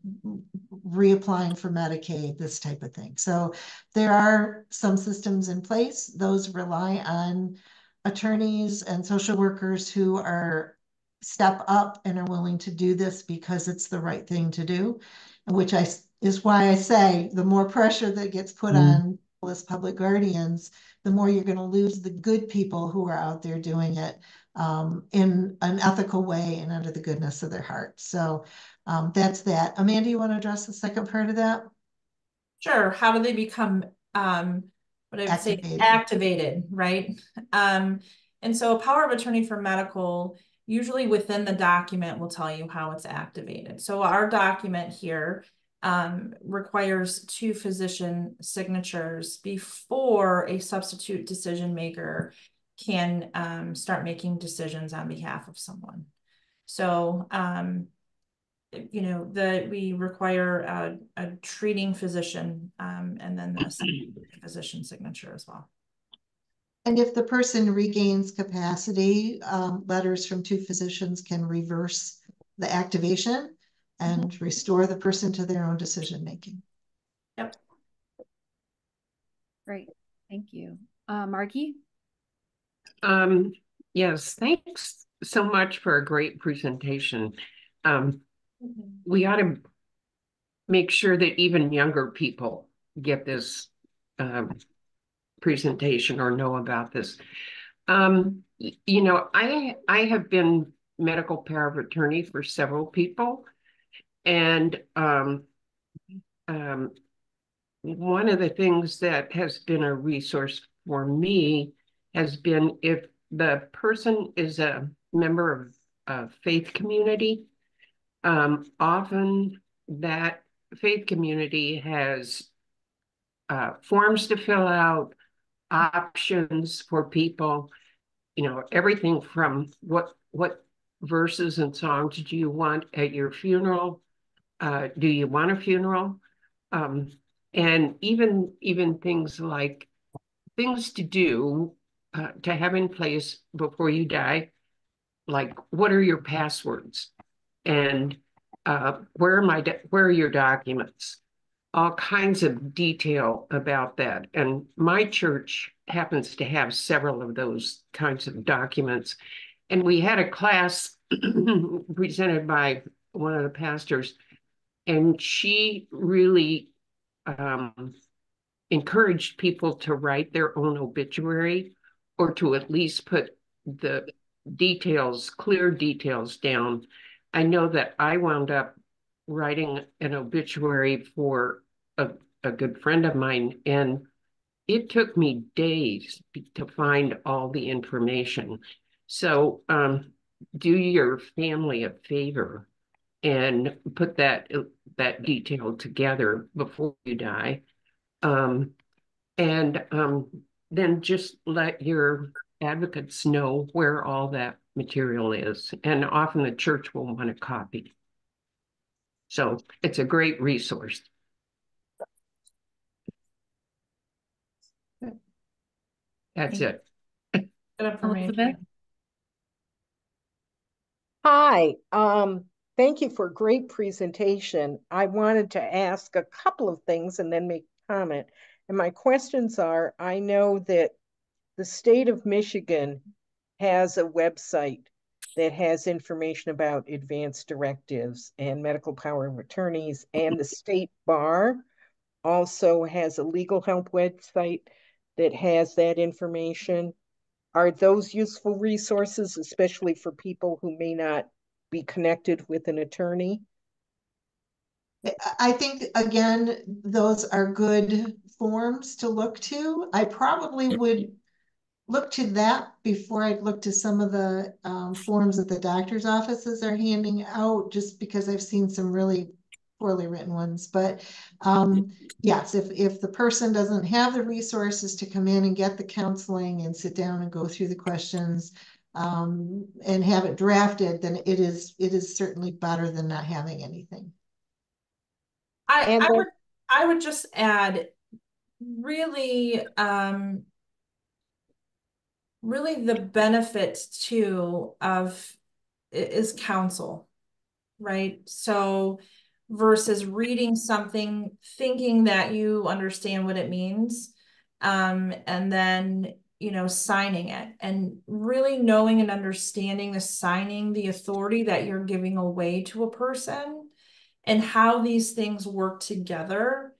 reapplying for Medicaid, this type of thing. So there are some systems in place. Those rely on attorneys and social workers who are step up and are willing to do this because it's the right thing to do, which I is why I say the more pressure that gets put mm. on as public guardians, the more you're going to lose the good people who are out there doing it um, in an ethical way and under the goodness of their heart. So um, that's that. Amanda, you want to address the second part of that? Sure. How do they become um, what I would activated. say activated, right? Um, and so a power of attorney for medical usually within the document will tell you how it's activated. So our document here um, requires two physician signatures before a substitute decision maker can um, start making decisions on behalf of someone. So, um, you know, the we require a, a treating physician um, and then the physician signature as well. And if the person regains capacity, um, letters from two physicians can reverse the activation and mm -hmm. restore the person to their own decision making. Yep. Great. Thank you. Uh, Margie? Um, yes, thanks so much for a great presentation. Um, we ought to make sure that even younger people get this um, presentation or know about this. Um, you know, I I have been medical power of attorney for several people, and um, um, one of the things that has been a resource for me has been if the person is a member of a faith community, um, often that faith community has uh, forms to fill out, options for people, you know, everything from what what verses and songs do you want at your funeral? Uh, do you want a funeral? Um, and even even things like things to do uh, to have in place before you die, like what are your passwords and uh, where are my where are your documents? All kinds of detail about that. And my church happens to have several of those kinds of documents. And we had a class presented by one of the pastors, and she really um, encouraged people to write their own obituary or to at least put the details, clear details down. I know that I wound up writing an obituary for a, a good friend of mine, and it took me days to find all the information. So um, do your family a favor and put that that detail together before you die. Um, and um, then just let your advocates know where all that material is, and often the church will want a copy. So it's a great resource. That's it. Good information. Elizabeth? Hi, um, thank you for a great presentation. I wanted to ask a couple of things and then make a comment. And my questions are, I know that the state of Michigan has a website that has information about advanced directives and medical power of attorneys, and the mm-hmm. state bar also has a legal help website that has that information. Are those useful resources, especially for people who may not be connected with an attorney? I think, again, those are good forms to look to. I probably would look to that before I'd look to some of the um, forms that the doctor's offices are handing out, just because I've seen some really poorly written ones. But um, yes, if, if the person doesn't have the resources to come in and get the counseling and sit down and go through the questions um, and have it drafted, then it is it is certainly better than not having anything. I, I would I would just add really um really the benefit too of is counsel right? So versus reading something thinking that you understand what it means um and then you know signing it and really knowing and understanding the signing the authority that you're giving away to a person and how these things work together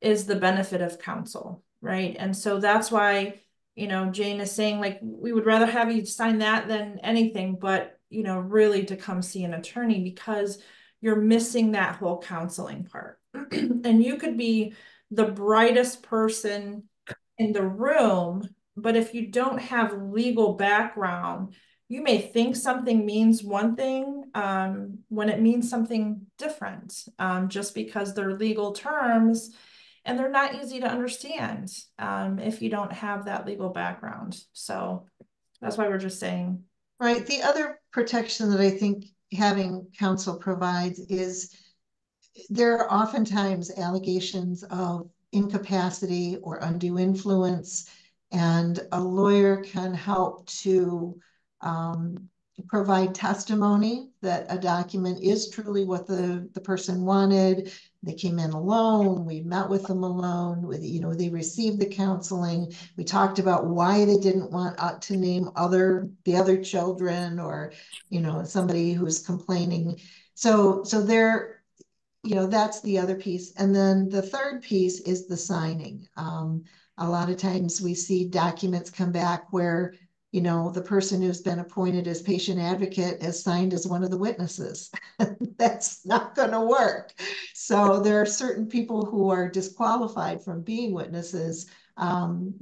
is the benefit of counsel, right? And so that's why, you know, Jane is saying like we would rather have you sign that than anything, but you know, really to come see an attorney because you're missing that whole counseling part. and you could be the brightest person in the room, but if you don't have legal background, you may think something means one thing um, when it means something different, um, just because they're legal terms and they're not easy to understand um, if you don't have that legal background. So that's why we're just saying. Right. The other protection that I think having counsel provides is there are oftentimes allegations of incapacity or undue influence, and a lawyer can help to um, provide testimony that a document is truly what the, the person wanted. They came in alone. We met with them alone. With you know, they received the counseling. We talked about why they didn't want uh, to name other the other children or you know somebody who's complaining. So so there, you know, that's the other piece. And then the third piece is the signing. Um, a lot of times we see documents come back where you know, the person who's been appointed as patient advocate is signed as one of the witnesses. That's not going to work. So there are certain people who are disqualified from being witnesses. Um,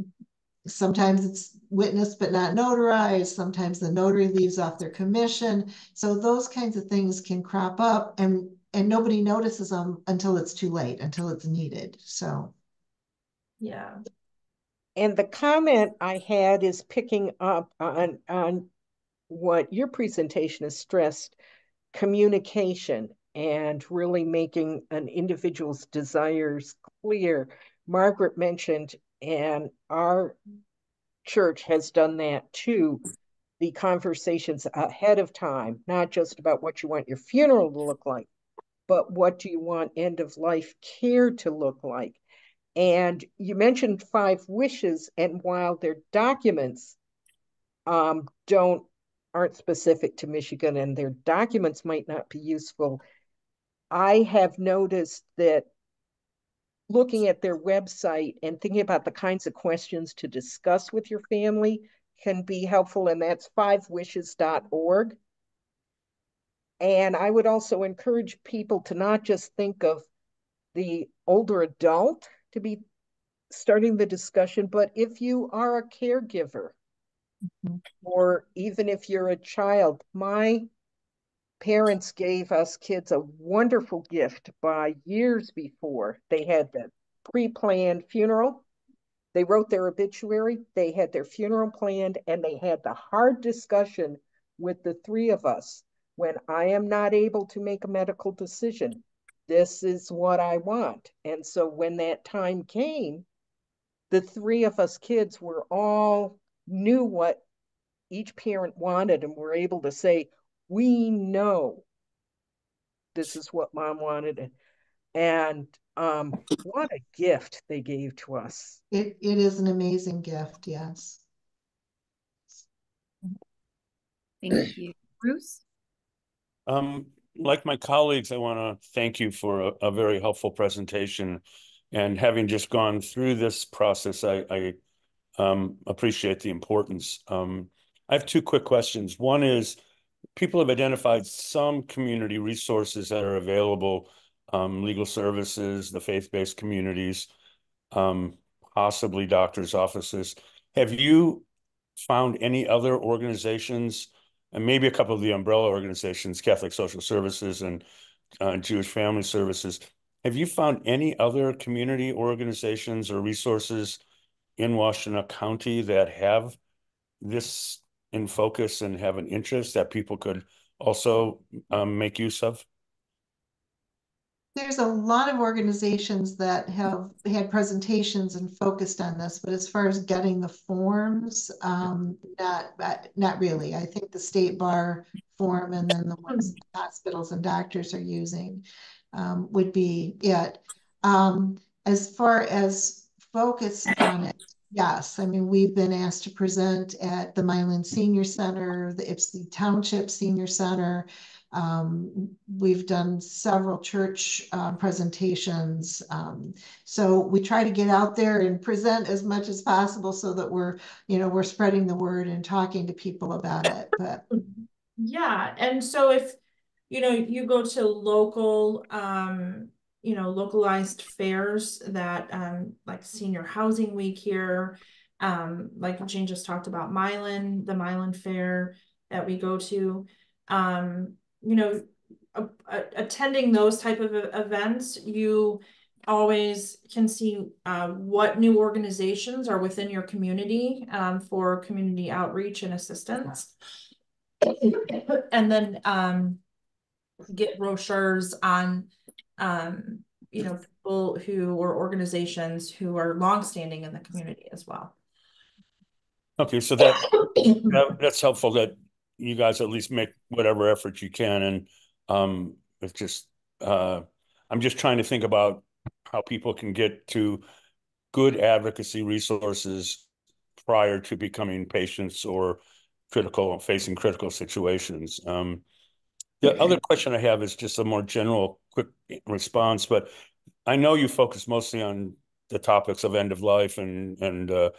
sometimes it's witnessed but not notarized. Sometimes the notary leaves off their commission. So those kinds of things can crop up and and nobody notices them until it's too late, until it's needed. So yeah. And the comment I had is picking up on, on what your presentation has stressed, communication and really making an individual's desires clear. Margaret mentioned, and our church has done that too, the conversations ahead of time, not just about what you want your funeral to look like, but what do you want end of life care to look like? And you mentioned five wishes, and while their documents um, don't aren't specific to Michigan and their documents might not be useful, I have noticed that looking at their website and thinking about the kinds of questions to discuss with your family can be helpful, and that's fivewishes.org. And I would also encourage people to not just think of the older adult to be starting the discussion, but if you are a caregiver, mm-hmm. or even if you're a child, my parents gave us kids a wonderful gift by years before they had the pre-planned funeral. They wrote their obituary, they had their funeral planned, and they had the hard discussion with the three of us. When I am not able to make a medical decision, this is what I want. And so when that time came, the three of us kids were all knew what each parent wanted and were able to say, we know this is what mom wanted. And um, what a gift they gave to us. It, it is an amazing gift, yes. Thank you. Bruce? Um, like my colleagues, I want to thank you for a, a, very helpful presentation. And having just gone through this process, I, I um, appreciate the importance. Um, I have two quick questions. One is, people have identified some community resources that are available, um, legal services, the faith-based communities, um, possibly doctors' offices. Have you found any other organizations and maybe a couple of the umbrella organizations, Catholic Social Services and uh, Jewish Family Services. Have you found any other community organizations or resources in Washtenaw County that have this in focus and have an interest that people could also um, make use of? There's a lot of organizations that have had presentations and focused on this, but as far as getting the forms, um, not not really. I think the state bar form and then the ones hospitals and doctors are using um, would be it. Um, as far as focus on it, yes. I mean, we've been asked to present at the Milan Senior Center, the Ypsilanti Township Senior Center. Um, we've done several church uh, presentations. Um, so we try to get out there and present as much as possible so that we're, you know, we're spreading the word and talking to people about it. But yeah, and so if you know you go to local, um, you know, localized fairs that um, like Senior Housing Week here, um, like Jane just talked about Milan, the Milan Fair that we go to. Um, you know, a, a, attending those type of events, you always can see uh, what new organizations are within your community um, for community outreach and assistance. and then um, get brochures on, um, you know, people who or organizations who are longstanding in the community as well. Okay, so that, that that's helpful that you guys at least make whatever effort you can. And um, it's just, uh, I'm just trying to think about how people can get to good advocacy resources prior to becoming patients or critical, facing critical situations. Um, the other question I have is just a more general, quick response, but I know you focus mostly on the topics of end of life and and uh,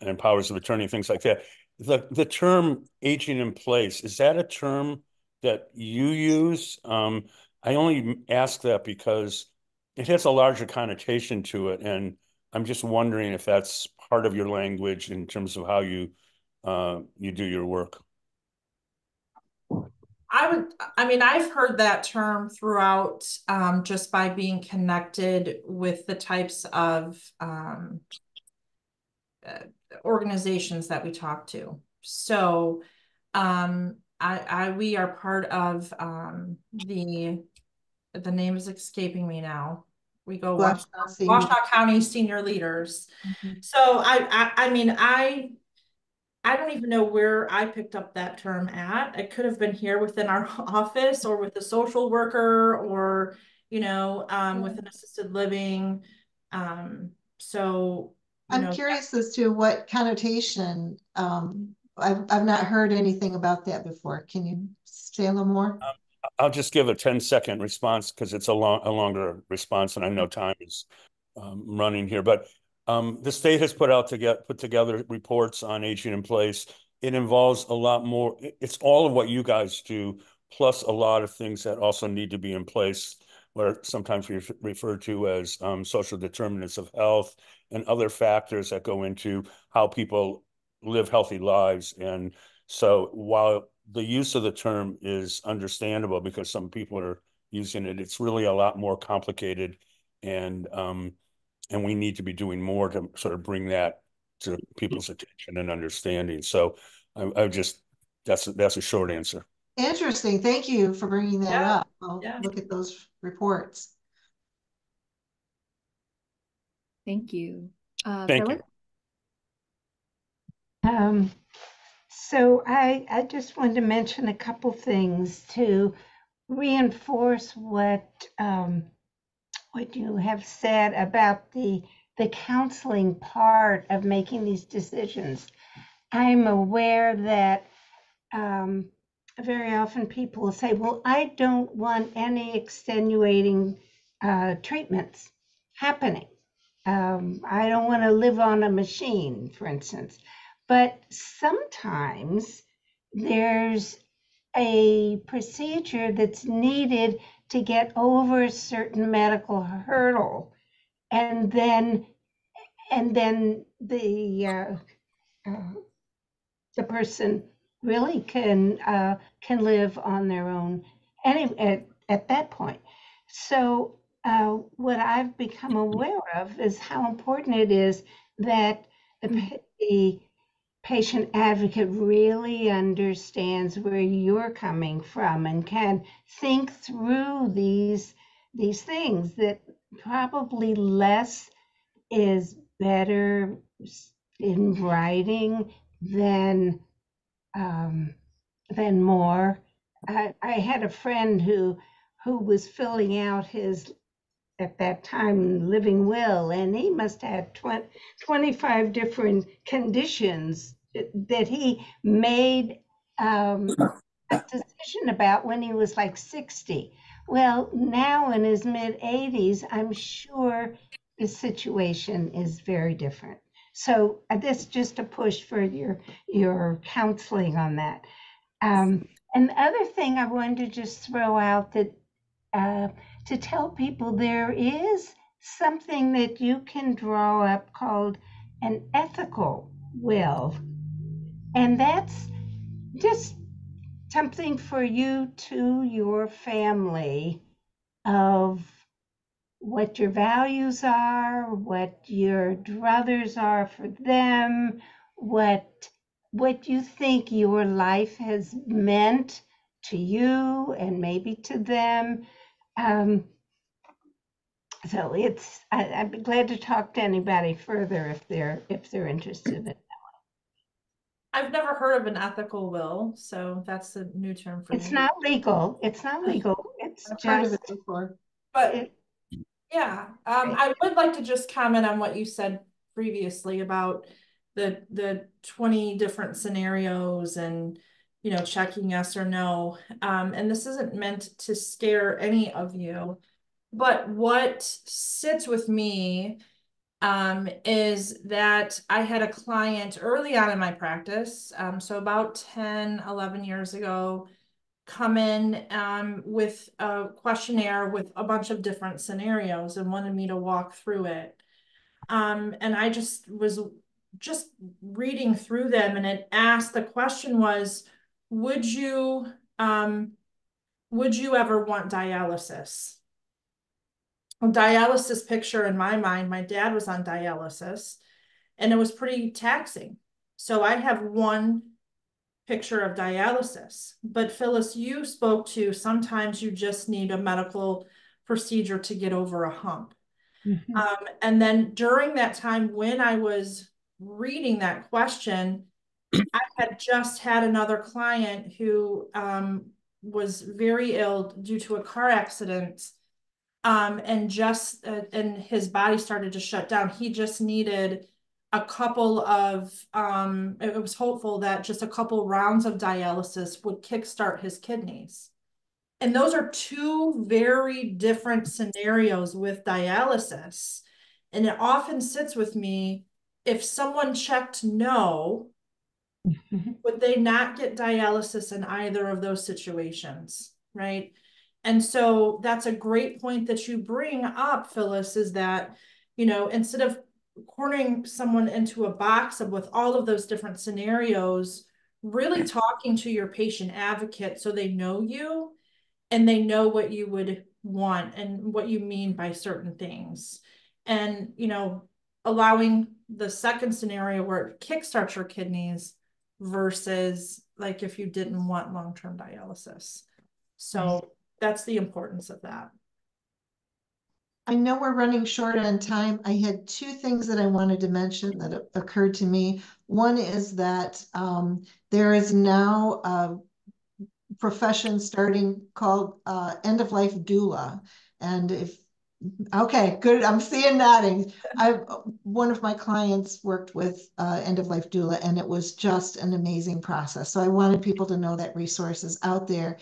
and powers of attorney, things like that the the term aging in place is that a term that you use? Um, I only ask that because it has a larger connotation to it, and I'm just wondering if that's part of your language in terms of how you uh, you do your work. I would, I mean, I've heard that term throughout um, just by being connected with the types of um, uh, organizations that we talk to. So um, I, I we are part of um, the the name is escaping me now. We go Washtenaw, Washtenaw County Senior Leaders. Mm-hmm. So I, I I mean I I don't even know where I picked up that term at. It could have been here within our office or with a social worker or you know um, with an assisted living. Um, so I'm know, curious as to what connotation. Um, I've I've not heard anything about that before. Can you say a little more? Um, I'll just give a 10 second response because it's a long a longer response, and I know time is um, running here. But um, the state has put out to get put together reports on aging in place. It involves a lot more. It's all of what you guys do, plus a lot of things that also need to be in place what are sometimes we referred to as um, social determinants of health and other factors that go into how people live healthy lives. And so while the use of the term is understandable because some people are using it, it's really a lot more complicated and um, and we need to be doing more to sort of bring that to people's attention and understanding. So I, I just that's, that's a short answer. Interesting. Thank you for bringing that Yeah, up. I'll yeah. look at those reports. Thank you. Uh, Thank Phyllis? Um, so I, I just wanted to mention a couple things to reinforce what, um, what you have said about the, the counseling part of making these decisions. I'm aware that, um, very often people will say, well, I don't want any extenuating, uh, treatments happening. Um, I don't want to live on a machine, for instance. But sometimes there's a procedure that's needed to get over a certain medical hurdle. And then, and then the, uh, uh, the person really can, uh, can live on their own at, at that point. So uh, what I've become aware of is how important it is that the, the patient advocate really understands where you're coming from and can think through these these things that probably less is better in writing than um, than more. I, I had a friend who who was filling out his at that time living will and he must have had 20, 25 different conditions that- that he made um, a decision about when he was like 60 well now in his mid 80s i'm sure the situation is very different. So uh, this just a push for your your counseling on that. Um, and the other thing i wanted to just throw out that uh, to tell people there is something that you can draw up called an ethical will. And that's just something for you to your family of what your values are, what your druthers are for them, what what you think your life has meant to you and maybe to them. Um, so it's I, I'd be glad to talk to anybody further if they're if they're interested in it. I've never heard of an ethical will, so that's a new term for It's me. not legal. It's not legal. It's I've heard of it before. But yeah, um, I would like to just comment on what you said previously about the the 20 different scenarios and you know checking yes or no. Um, and this isn't meant to scare any of you, but what sits with me um, is that I had a client early on in my practice, um, so about 10, 11 years ago, come in um, with a questionnaire with a bunch of different scenarios and wanted me to walk through it. Um, and I just was just reading through them and it asked the question was, would you um, would you ever want dialysis? dialysis picture in my mind, my dad was on dialysis and it was pretty taxing. So I have one picture of dialysis. But Phyllis, you spoke to sometimes you just need a medical procedure to get over a hump. Um, and then during that time when I was reading that question, I had just had another client who um, was very ill due to a car accident um, and just uh, and his body started to shut down. He just needed a couple of um, it was hopeful that just a couple rounds of dialysis would kickstart his kidneys. And those are two very different scenarios with dialysis. And it often sits with me if someone checked no, Mm-hmm. would they not get dialysis in either of those situations? Right. And so that's a great point that you bring up, Phyllis, is that, you know, instead of cornering someone into a box of with all of those different scenarios, really talking to your patient advocate so they know you and they know what you would want and what you mean by certain things. And, you know, allowing the second scenario where it kickstarts your kidneys versus like if you didn't want long-term dialysis. So that's the importance of that. I know we're running short on time. I had two things that I wanted to mention that occurred to me. One is that um, there is now a profession starting called uh, end of life doula. And if Okay, good. I'm seeing nodding. I one of my clients worked with uh, end of life doula, and it was just an amazing process. So I wanted people to know that resource is out there.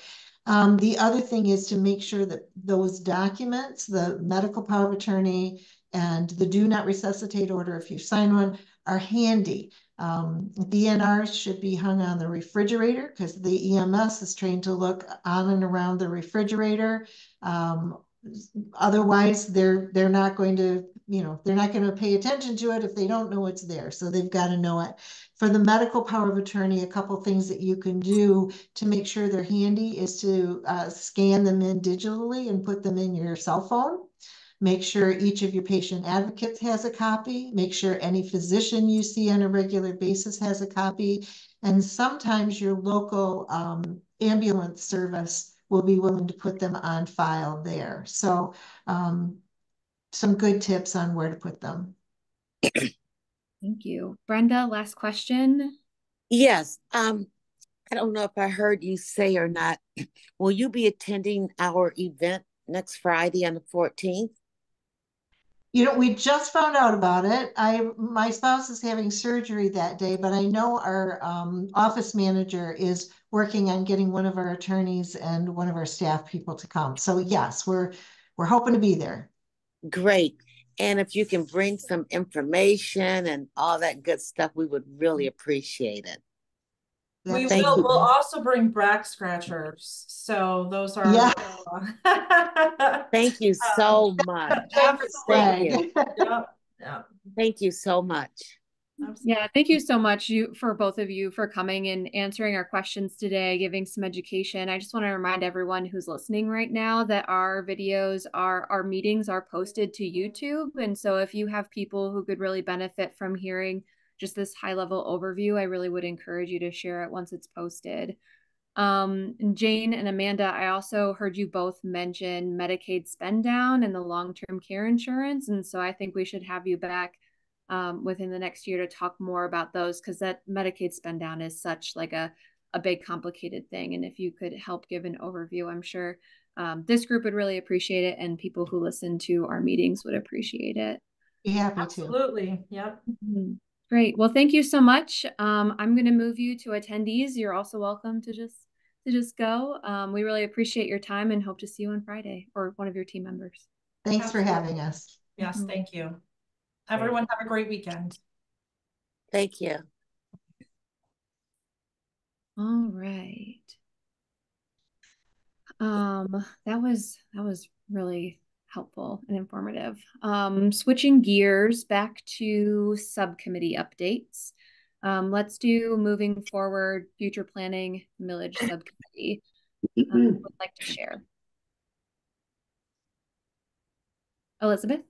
Um, the other thing is to make sure that those documents, the medical power of attorney and the do not resuscitate order, if you sign one, are handy. Um, DNRs should be hung on the refrigerator because the EMS is trained to look on and around the refrigerator. Um, otherwise they're they're not going to you know they're not going to pay attention to it if they don't know it's there. So they've got to know it. For the medical power of attorney a couple things that you can do to make sure they're handy is to uh, scan them in digitally and put them in your cell phone. Make sure each of your patient advocates has a copy. Make sure any physician you see on a regular basis has a copy. And sometimes your local um, ambulance service will be willing to put them on file there. So um, some good tips on where to put them. Thank you. Brenda, last question. Yes. Um, I don't know if I heard you say or not. Will you be attending our event next Friday on the 14th? You know, we just found out about it. I my spouse is having surgery that day, but I know our um, office manager is working on getting one of our attorneys and one of our staff people to come. So yes, we're we're hoping to be there. Great. And if you can bring some information and all that good stuff, we would really appreciate it. We will. You. We'll also bring back scratchers. So those are. Yeah. Uh, thank you um, so much. Thank you. Yep. Yep. Thank you so much. Yeah, thank you so much you for both of you for coming and answering our questions today, giving some education. I just want to remind everyone who's listening right now that our videos are our meetings are posted to YouTube. And so if you have people who could really benefit from hearing just this high level overview, I really would encourage you to share it once it's posted. Um, Jane and Amanda, I also heard you both mention Medicaid spend down and the long term care insurance. And so I think we should have you back um, within the next year to talk more about those because that Medicaid spend down is such like a, a big complicated thing. And if you could help give an overview, I'm sure um, this group would really appreciate it and people who listen to our meetings would appreciate it. Be happy Absolutely. to. Yep. Mm-hmm. Great. Well, thank you so much. Um, I'm going to move you to attendees. You're also welcome to just to just go. Um, we really appreciate your time and hope to see you on Friday or one of your team members. Thanks Absolutely. for having us. Yes, mm-hmm. thank you. Everyone have a great weekend. Thank you. All right. Um, that was that was really helpful and informative. Um, switching gears back to subcommittee updates. Um, let's do moving forward future planning millage subcommittee. Um, would like to share. Elizabeth?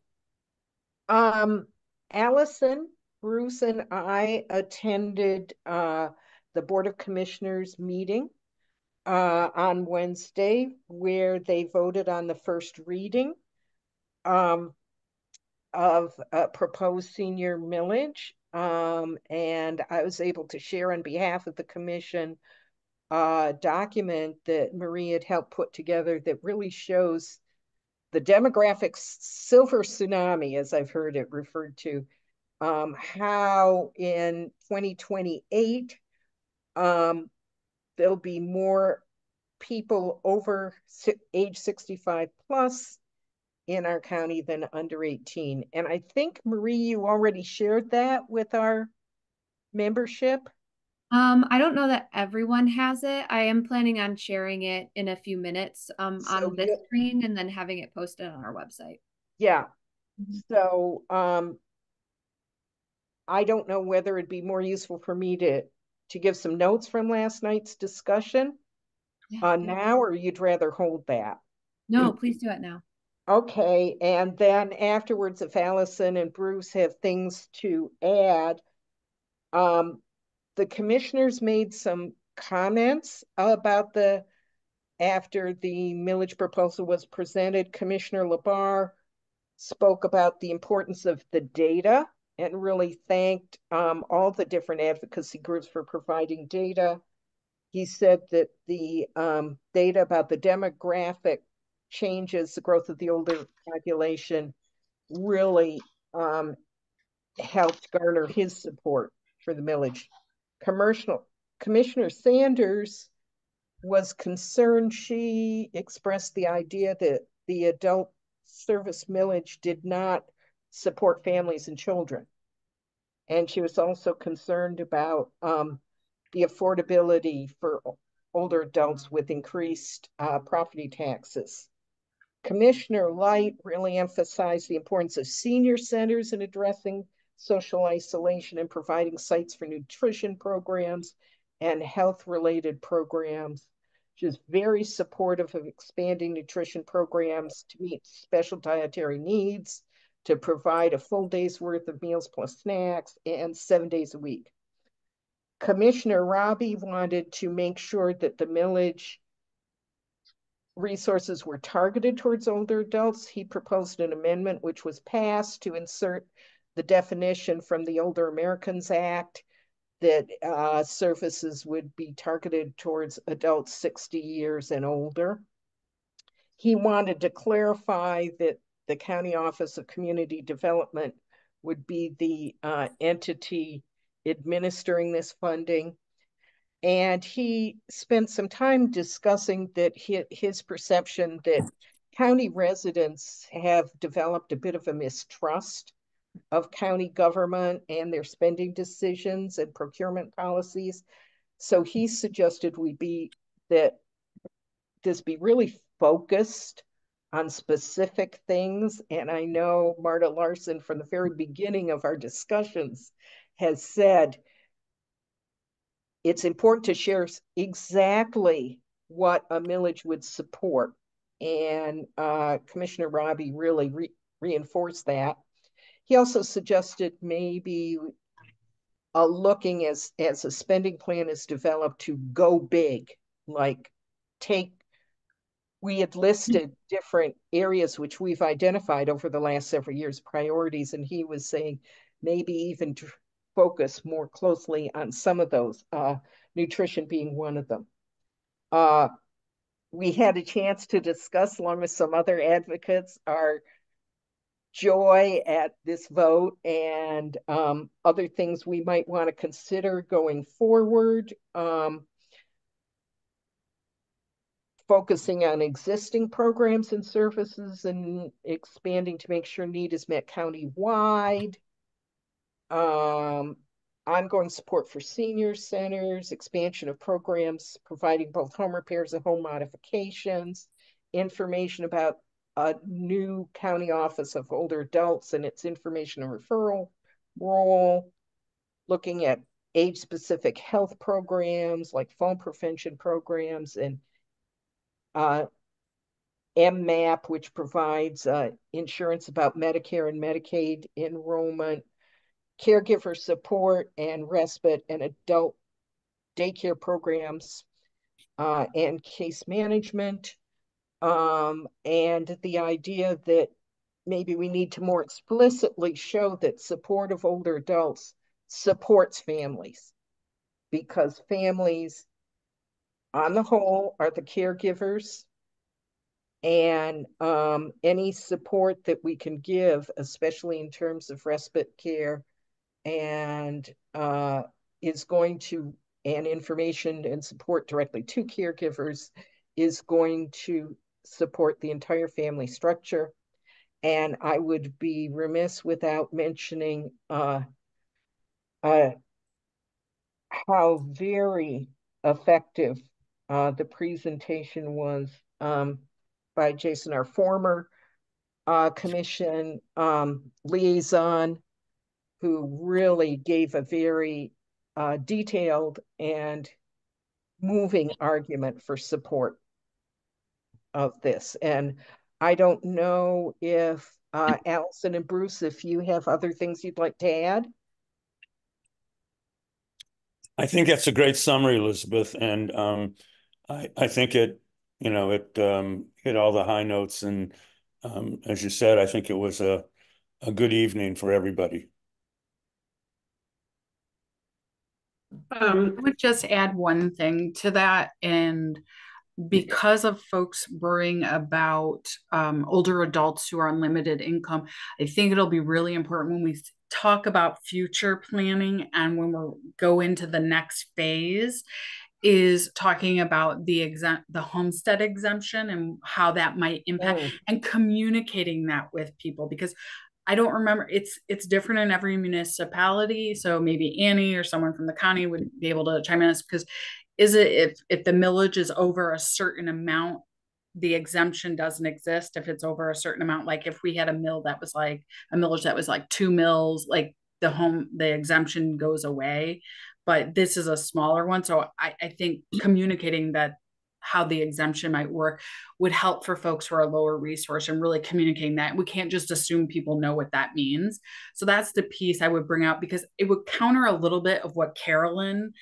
Um, Allison, Bruce, and I attended uh, the Board of Commissioners meeting uh, on Wednesday where they voted on the first reading um, of a proposed senior millage. Um, and I was able to share on behalf of the commission a document that Marie had helped put together that really shows the demographic silver tsunami, as I've heard it referred to, um, how in 2028, um, there'll be more people over age 65 plus in our county than under 18. And I think, Marie, you already shared that with our membership. Um, I don't know that everyone has it. I am planning on sharing it in a few minutes um, so on this screen and then having it posted on our website. Yeah. Mm-hmm. So um, I don't know whether it'd be more useful for me to to give some notes from last night's discussion yeah, uh, yeah. now, or you'd rather hold that? No, please do it now. Okay, and then afterwards, if Allison and Bruce have things to add, um, the commissioners made some comments about the, after the millage proposal was presented, Commissioner LaBarre spoke about the importance of the data and really thanked um, all the different advocacy groups for providing data. He said that the um, data about the demographic changes, the growth of the older population, really um, helped garner his support for the millage. Commercial Commissioner Sanders was concerned. She expressed the idea that the adult service millage did not support families and children. And she was also concerned about um, the affordability for older adults with increased uh, property taxes. Commissioner Light really emphasized the importance of senior centers in addressing social isolation and providing sites for nutrition programs and health related programs. She is very supportive of expanding nutrition programs to meet special dietary needs, to provide a full day's worth of meals plus snacks, and seven days a week. Commissioner Rabhi wanted to make sure that the millage resources were targeted towards older adults. He proposed an amendment which was passed to insert the definition from the Older Americans Act that uh, services would be targeted towards adults 60 years and older. He wanted to clarify that the County Office of Community Development would be the uh, entity administering this funding. And he spent some time discussing that his, his perception that county residents have developed a bit of a mistrust of county government and their spending decisions and procurement policies. So he suggested we be that this be really focused on specific things. And I know Marta Larson from the very beginning of our discussions has said it's important to share exactly what a millage would support. And uh, Commissioner Rabhi really re reinforced that. He also suggested maybe uh, looking as, as a spending plan is developed to go big, like take, we had listed different areas which we've identified over the last several years, priorities, and he was saying maybe even focus more closely on some of those, uh, nutrition being one of them. Uh, we had a chance to discuss, along with some other advocates, our joy at this vote and um, other things we might want to consider going forward. Um, focusing on existing programs and services and expanding to make sure need is met county-wide. Um, ongoing support for senior centers, expansion of programs providing both home repairs and home modifications, information about a new county office of older adults and its information and referral role, looking at age-specific health programs like phone prevention programs and uh, MMAP, which provides uh, insurance about Medicare and Medicaid enrollment, caregiver support and respite and adult daycare programs uh, and case management, um, and the idea that maybe we need to more explicitly show that support of older adults supports families. Because families on the whole are the caregivers. And um, any support that we can give, especially in terms of respite care and uh, is going to, and information and support directly to caregivers is going to support the entire family structure. And I would be remiss without mentioning uh, uh, how very effective uh, the presentation was um, by Jason, our former uh, commission um, liaison, who really gave a very uh, detailed and moving argument for support of this. And I don't know if uh, Allison and Bruce, if you have other things you'd like to add. I think that's a great summary, Elizabeth, and um, I I think it you know it um, hit all the high notes, and um, as you said, I think it was a a good evening for everybody. Um, I would just add one thing to that, and because of folks worrying about um, older adults who are on limited income, I think it'll be really important when we talk about future planning and when we go into the next phase is talking about the exempt the homestead exemption and how that might impact Mm. and communicating that with people because I don't remember it's it's different in every municipality so maybe Annie or someone from the county would be able to chime in on this because is it if if the millage is over a certain amount the exemption doesn't exist if it's over a certain amount? Like if we had a mill that was like a millage that was like two mills like the home the exemption goes away but this is a smaller one. So i, I think communicating that how the exemption might work would help for folks who are lower resource and really communicating that. We can't just assume people know what that means. So that's the piece i would bring out because it would counter a little bit of what carolyn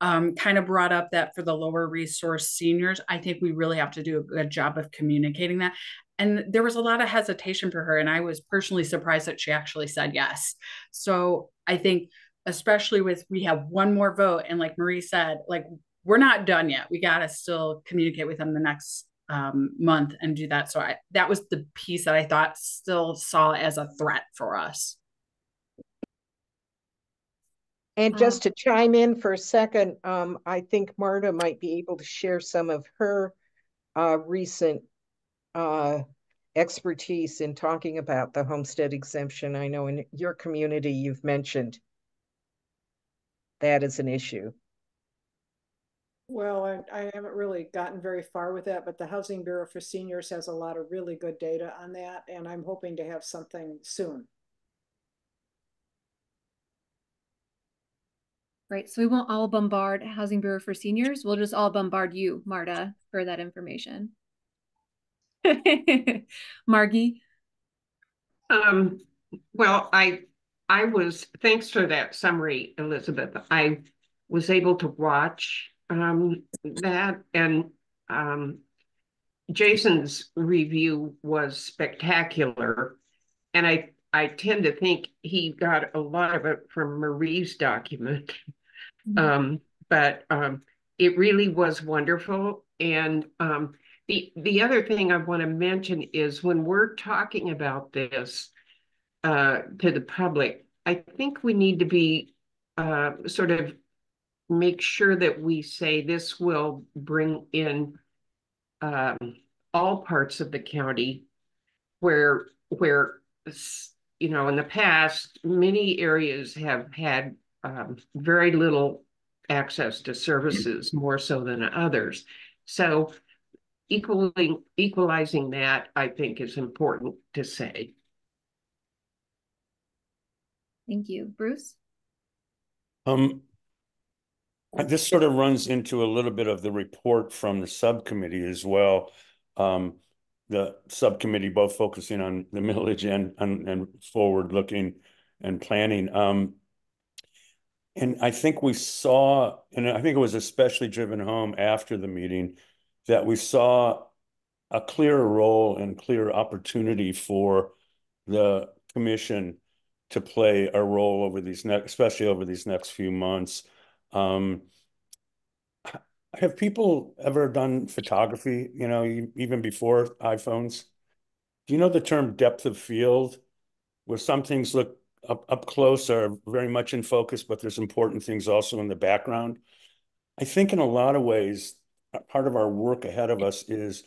um, kind of brought up that for the lower resource seniors, I think we really have to do a good job of communicating that. And there was a lot of hesitation for her, and I was personally surprised that she actually said yes. So I think, especially with we have one more vote, and like Marie said, like we're not done yet. We got to still communicate with them the next um, month and do that. So I, that was the piece that I thought still saw as a threat for us. And just to chime in for a second, um, I think Marta might be able to share some of her uh, recent uh, expertise in talking about the homestead exemption. I know in your community you've mentioned that as an issue. Well, I, I haven't really gotten very far with that, but the Housing Bureau for Seniors has a lot of really good data on that, and I'm hoping to have something soon. Right. So we won't all bombard Housing Bureau for Seniors. We'll just all bombard you, Marta, for that information. Margie. Um, well, I I was thanks for that summary, Elizabeth. I was able to watch um that and um Jason's review was spectacular. And I I tend to think he got a lot of it from Marie's document. Um, but um, it really was wonderful. And um, the the other thing I want to mention is when we're talking about this uh, to the public, I think we need to be uh, sort of make sure that we say this will bring in um, all parts of the county where where you know in the past many areas have had um, very little access to services more so than others. So equaling equalizing that i think is important to say. Thank you. Bruce? Um this sort of runs into a little bit of the report from the subcommittee as well. Um the subcommittee both focusing on the millage and and, and forward looking and planning. Um and I think we saw, and I think it was especially driven home after the meeting, that we saw a clear role and clear opportunity for the commission to play a role over these next, especially over these next few months. Um, have people ever done photography, you know, even before iPhones? Do you know the term depth of field, where some things look up, up close are very much in focus, but there's important things also in the background. I think in a lot of ways, part of our work ahead of us is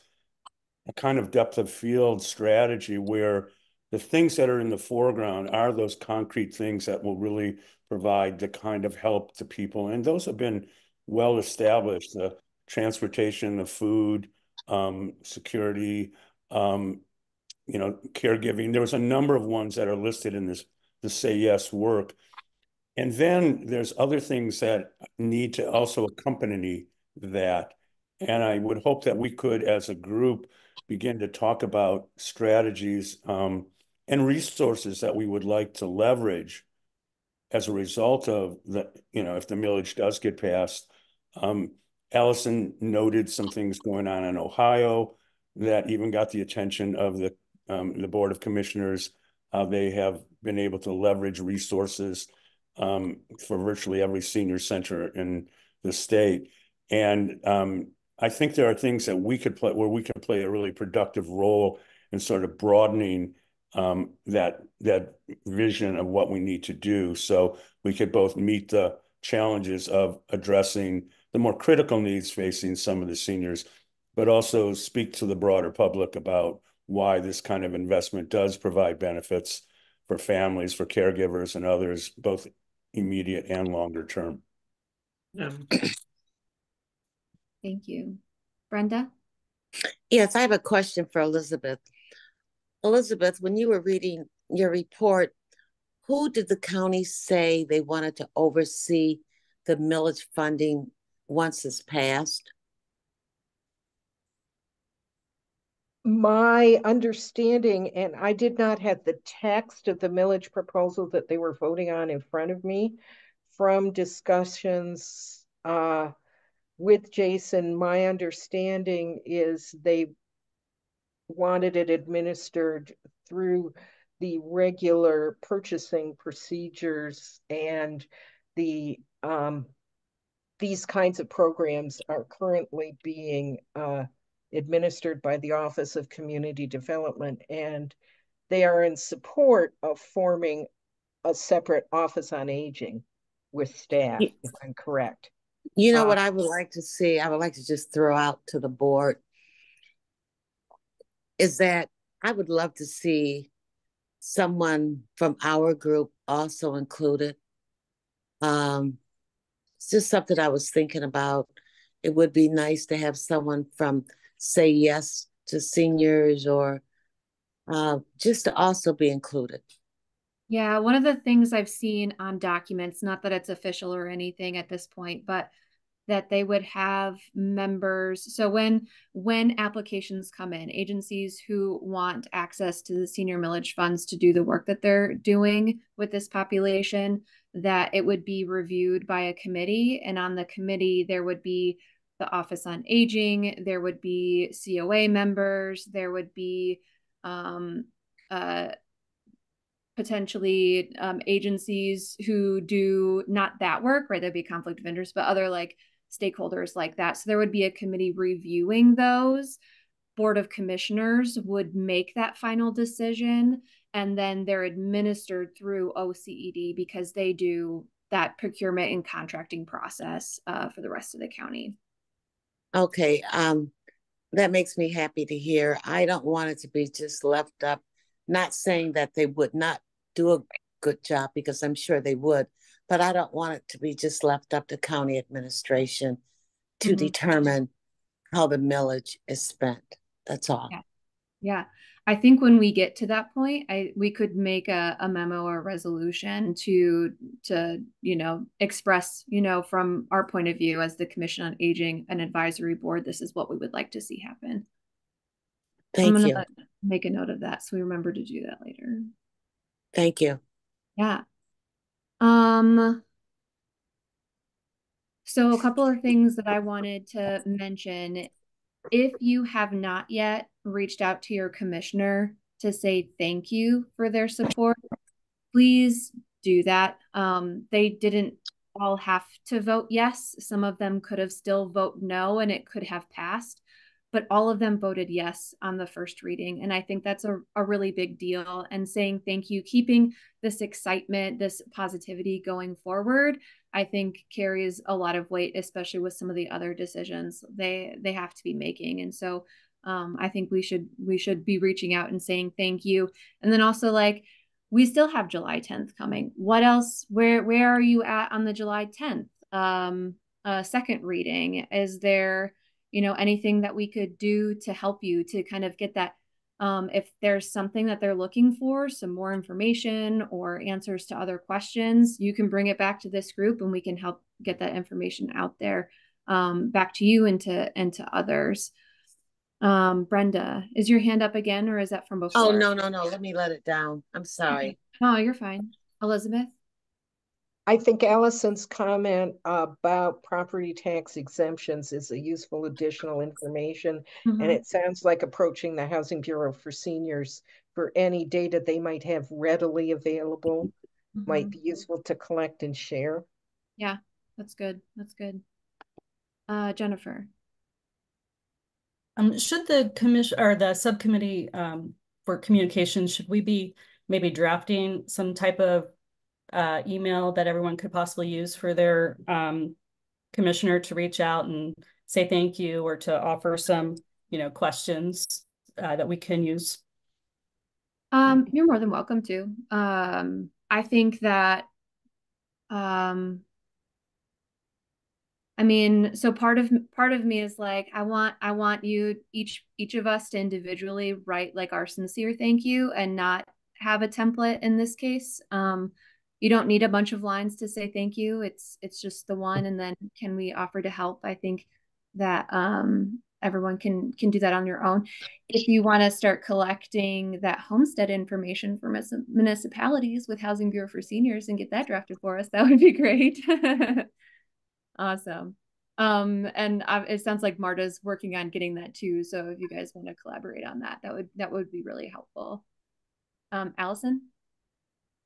a kind of depth of field strategy where the things that are in the foreground are those concrete things that will really provide the kind of help to people. And those have been well established, the transportation, the food, um, security, um, you know, caregiving. There was a number of ones that are listed in this the say yes work. And then there's other things that need to also accompany that. And I would hope that we could, as a group, begin to talk about strategies um, and resources that we would like to leverage as a result of the, you know, if the millage does get passed, um, Allison noted some things going on in Ohio that even got the attention of the um, the Board of Commissioners. Uh, they have been able to leverage resources um, for virtually every senior center in the state. And um, I think there are things that we could play where we can play a really productive role in sort of broadening um, that that vision of what we need to do. So we could both meet the challenges of addressing the more critical needs facing some of the seniors, but also speak to the broader public about why this kind of investment does provide benefits for families, for caregivers, and others, both immediate and longer term. Yeah. Thank you. Brenda? Yes, I have a question for Elizabeth. Elizabeth, when you were reading your report, who did the county say they wanted to oversee the millage funding once it's passed? My understanding, and I did not have the text of the millage proposal that they were voting on in front of me from discussions uh, with Jason, my understanding is they wanted it administered through the regular purchasing procedures and the um, these kinds of programs are currently being uh, administered by the Office of Community Development, and they are in support of forming a separate Office on Aging with staff, if I'm correct. You know Uh, what I would like to see? I would like to just throw out to the board is that I would love to see someone from our group also included. Um, it's just something I was thinking about. It would be nice to have someone from Say Yes to Seniors or uh, just to also be included. Yeah, one of the things I've seen on documents, not that it's official or anything at this point, but that they would have members. So when when applications come in, agencies who want access to the senior millage funds to do the work that they're doing with this population, that it would be reviewed by a committee. And on the committee, there would be the Office on Aging, there would be COA members, there would be um, uh, potentially um, agencies who do not that work, right? There'd be conflict interest, but other like stakeholders like that. So there would be a committee reviewing those. Board of Commissioners would make that final decision, and then they're administered through OCED because they do that procurement and contracting process uh, for the rest of the county. Okay, um, that makes me happy to hear. I don't want it to be just left up, not saying that they would not do a good job because I'm sure they would, but I don't want it to be just left up to county administration to Mhm. determine how the millage is spent. That's all. Yeah. Yeah. I think when we get to that point, I we could make a, a memo or resolution to to, you know, express, you know, from our point of view as the Commission on Aging and Advisory Board, this is what we would like to see happen. I'm Thank gonna you. let- make a note of that so we remember to do that later. Thank you. Yeah. Um, so a couple of things that I wanted to mention. If you have not yet reached out to your commissioner to say thank you for their support, please do that. Um, they didn't all have to vote yes. Some of them could have still vote no and it could have passed, but all of them voted yes on the first reading. And I think that's a, a really big deal. And saying thank you, keeping this excitement, this positivity going forward, I think carries a lot of weight, especially with some of the other decisions they they have to be making. And so um, I think we should we should be reaching out and saying thank you. And then also like we still have July 10th coming. What else? Where where are you at on the July 10th um, uh, second reading? Is there you know anything that we could do to help you to kind of get that? Um, if there's something that they're looking for, some more information or answers to other questions, you can bring it back to this group and we can help get that information out there um, back to you and to and to others. Um, Brenda, is your hand up again or is that from before? Oh, no, no, no. Let me let it down. I'm sorry. No, you're fine. Elizabeth? I think Allison's comment about property tax exemptions is a useful additional information. Mhm. And it sounds like approaching the Housing Bureau for Seniors for any data they might have readily available might Mhm. be useful to collect and share. Yeah, that's good. That's good. Uh, Jennifer. Um, should the commission or the subcommittee um for communications, should we be maybe drafting some type of uh email that everyone could possibly use for their um commissioner to reach out and say thank you or to offer some, you know, questions uh, that we can use? Um, you're more than welcome to. Um, I think that, um, I mean, so part of part of me is like, I want I want you each each of us to individually write like our sincere thank you and not have a template in this case. Um, you don't need a bunch of lines to say thank you. It's it's just the one, and then can we offer to help? I think that um everyone can can do that on your own. If you want to start collecting that homestead information for municipalities with Housing Bureau for Seniors and get that drafted for us, that would be great. awesome. Um, and it sounds like Marta's working on getting that too. So if you guys want to collaborate on that, that would that would be really helpful. Um, Allison.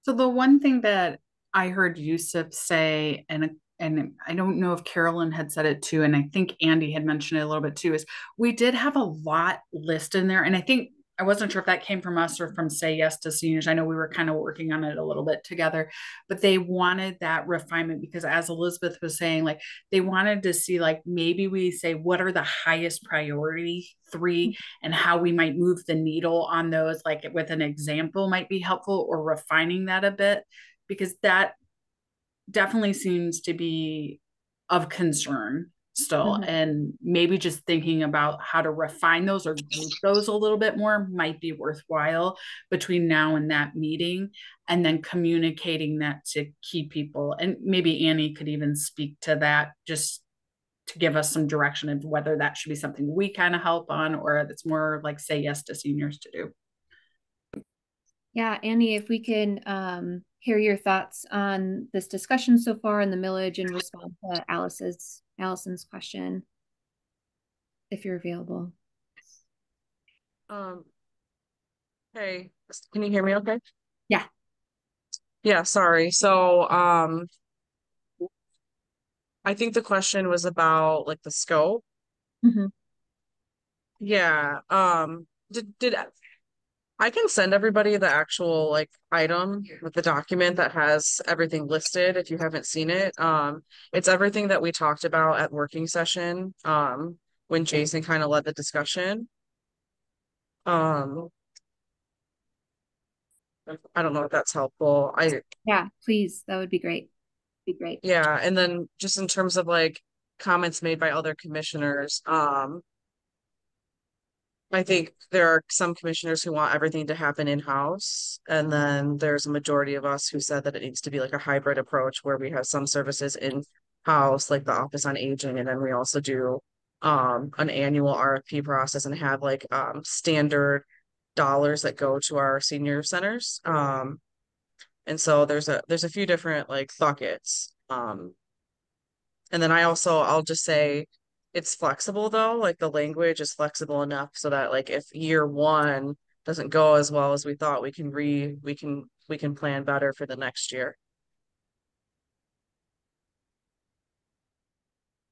So the one thing that I heard Yousef say, and and I don't know if Carolyn had said it too, and I think Andy had mentioned it a little bit too, is we did have a lot listed in there. And I think I wasn't sure if that came from us or from Say Yes to Seniors. I know we were kind of working on it a little bit together, but they wanted that refinement because as Elizabeth was saying, like they wanted to see like maybe we say what are the highest priority three mm-hmm. and how we might move the needle on those, like with an example might be helpful or refining that a bit because that definitely seems to be of concern still Mhm. and maybe just thinking about how to refine those or group those a little bit more might be worthwhile between now and that meeting and then communicating that to key people and maybe annie could even speak to that just to give us some direction of whether that should be something we kind of help on or it's more like say yes to seniors to do Yeah, Annie, if we can um, hear your thoughts on this discussion so far in the millage in response to Alice's Allison's question, if you're available. Um, hey, can you hear me okay? Yeah. Yeah, sorry. So, um, I think the question was about like the scope. Mhm. Yeah, um, did did I can send everybody the actual like item with the document that has everything listed if you haven't seen it. Um, it's everything that we talked about at working session, um, when Jason kind of led the discussion. Um, I don't know if that's helpful. I Yeah, please, that would be great. Be great. yeah, and then just in terms of like comments made by other commissioners, um, I think there are some commissioners who want everything to happen in-house, and then there's a majority of us who said that it needs to be like a hybrid approach where we have some services in-house, like the Office on Aging, and then we also do um an annual RFP process and have like um standard dollars that go to our senior centers. Um, and so there's a there's a few different like buckets. Um, and then I also I'll just say it's flexible though, like the language is flexible enough so that like if year one doesn't go as well as we thought, we can re we can we can plan better for the next year.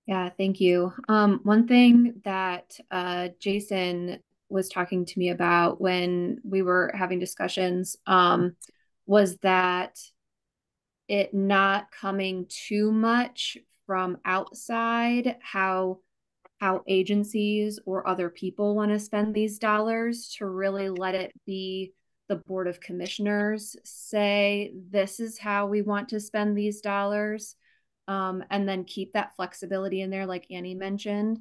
Yeah, thank you. Um, one thing that uh, Jason was talking to me about when we were having discussions um, was that it not coming too much from outside how how agencies or other people want to spend these dollars to really let it be the board of commissioners say this is how we want to spend these dollars um, and then keep that flexibility in there like annie mentioned.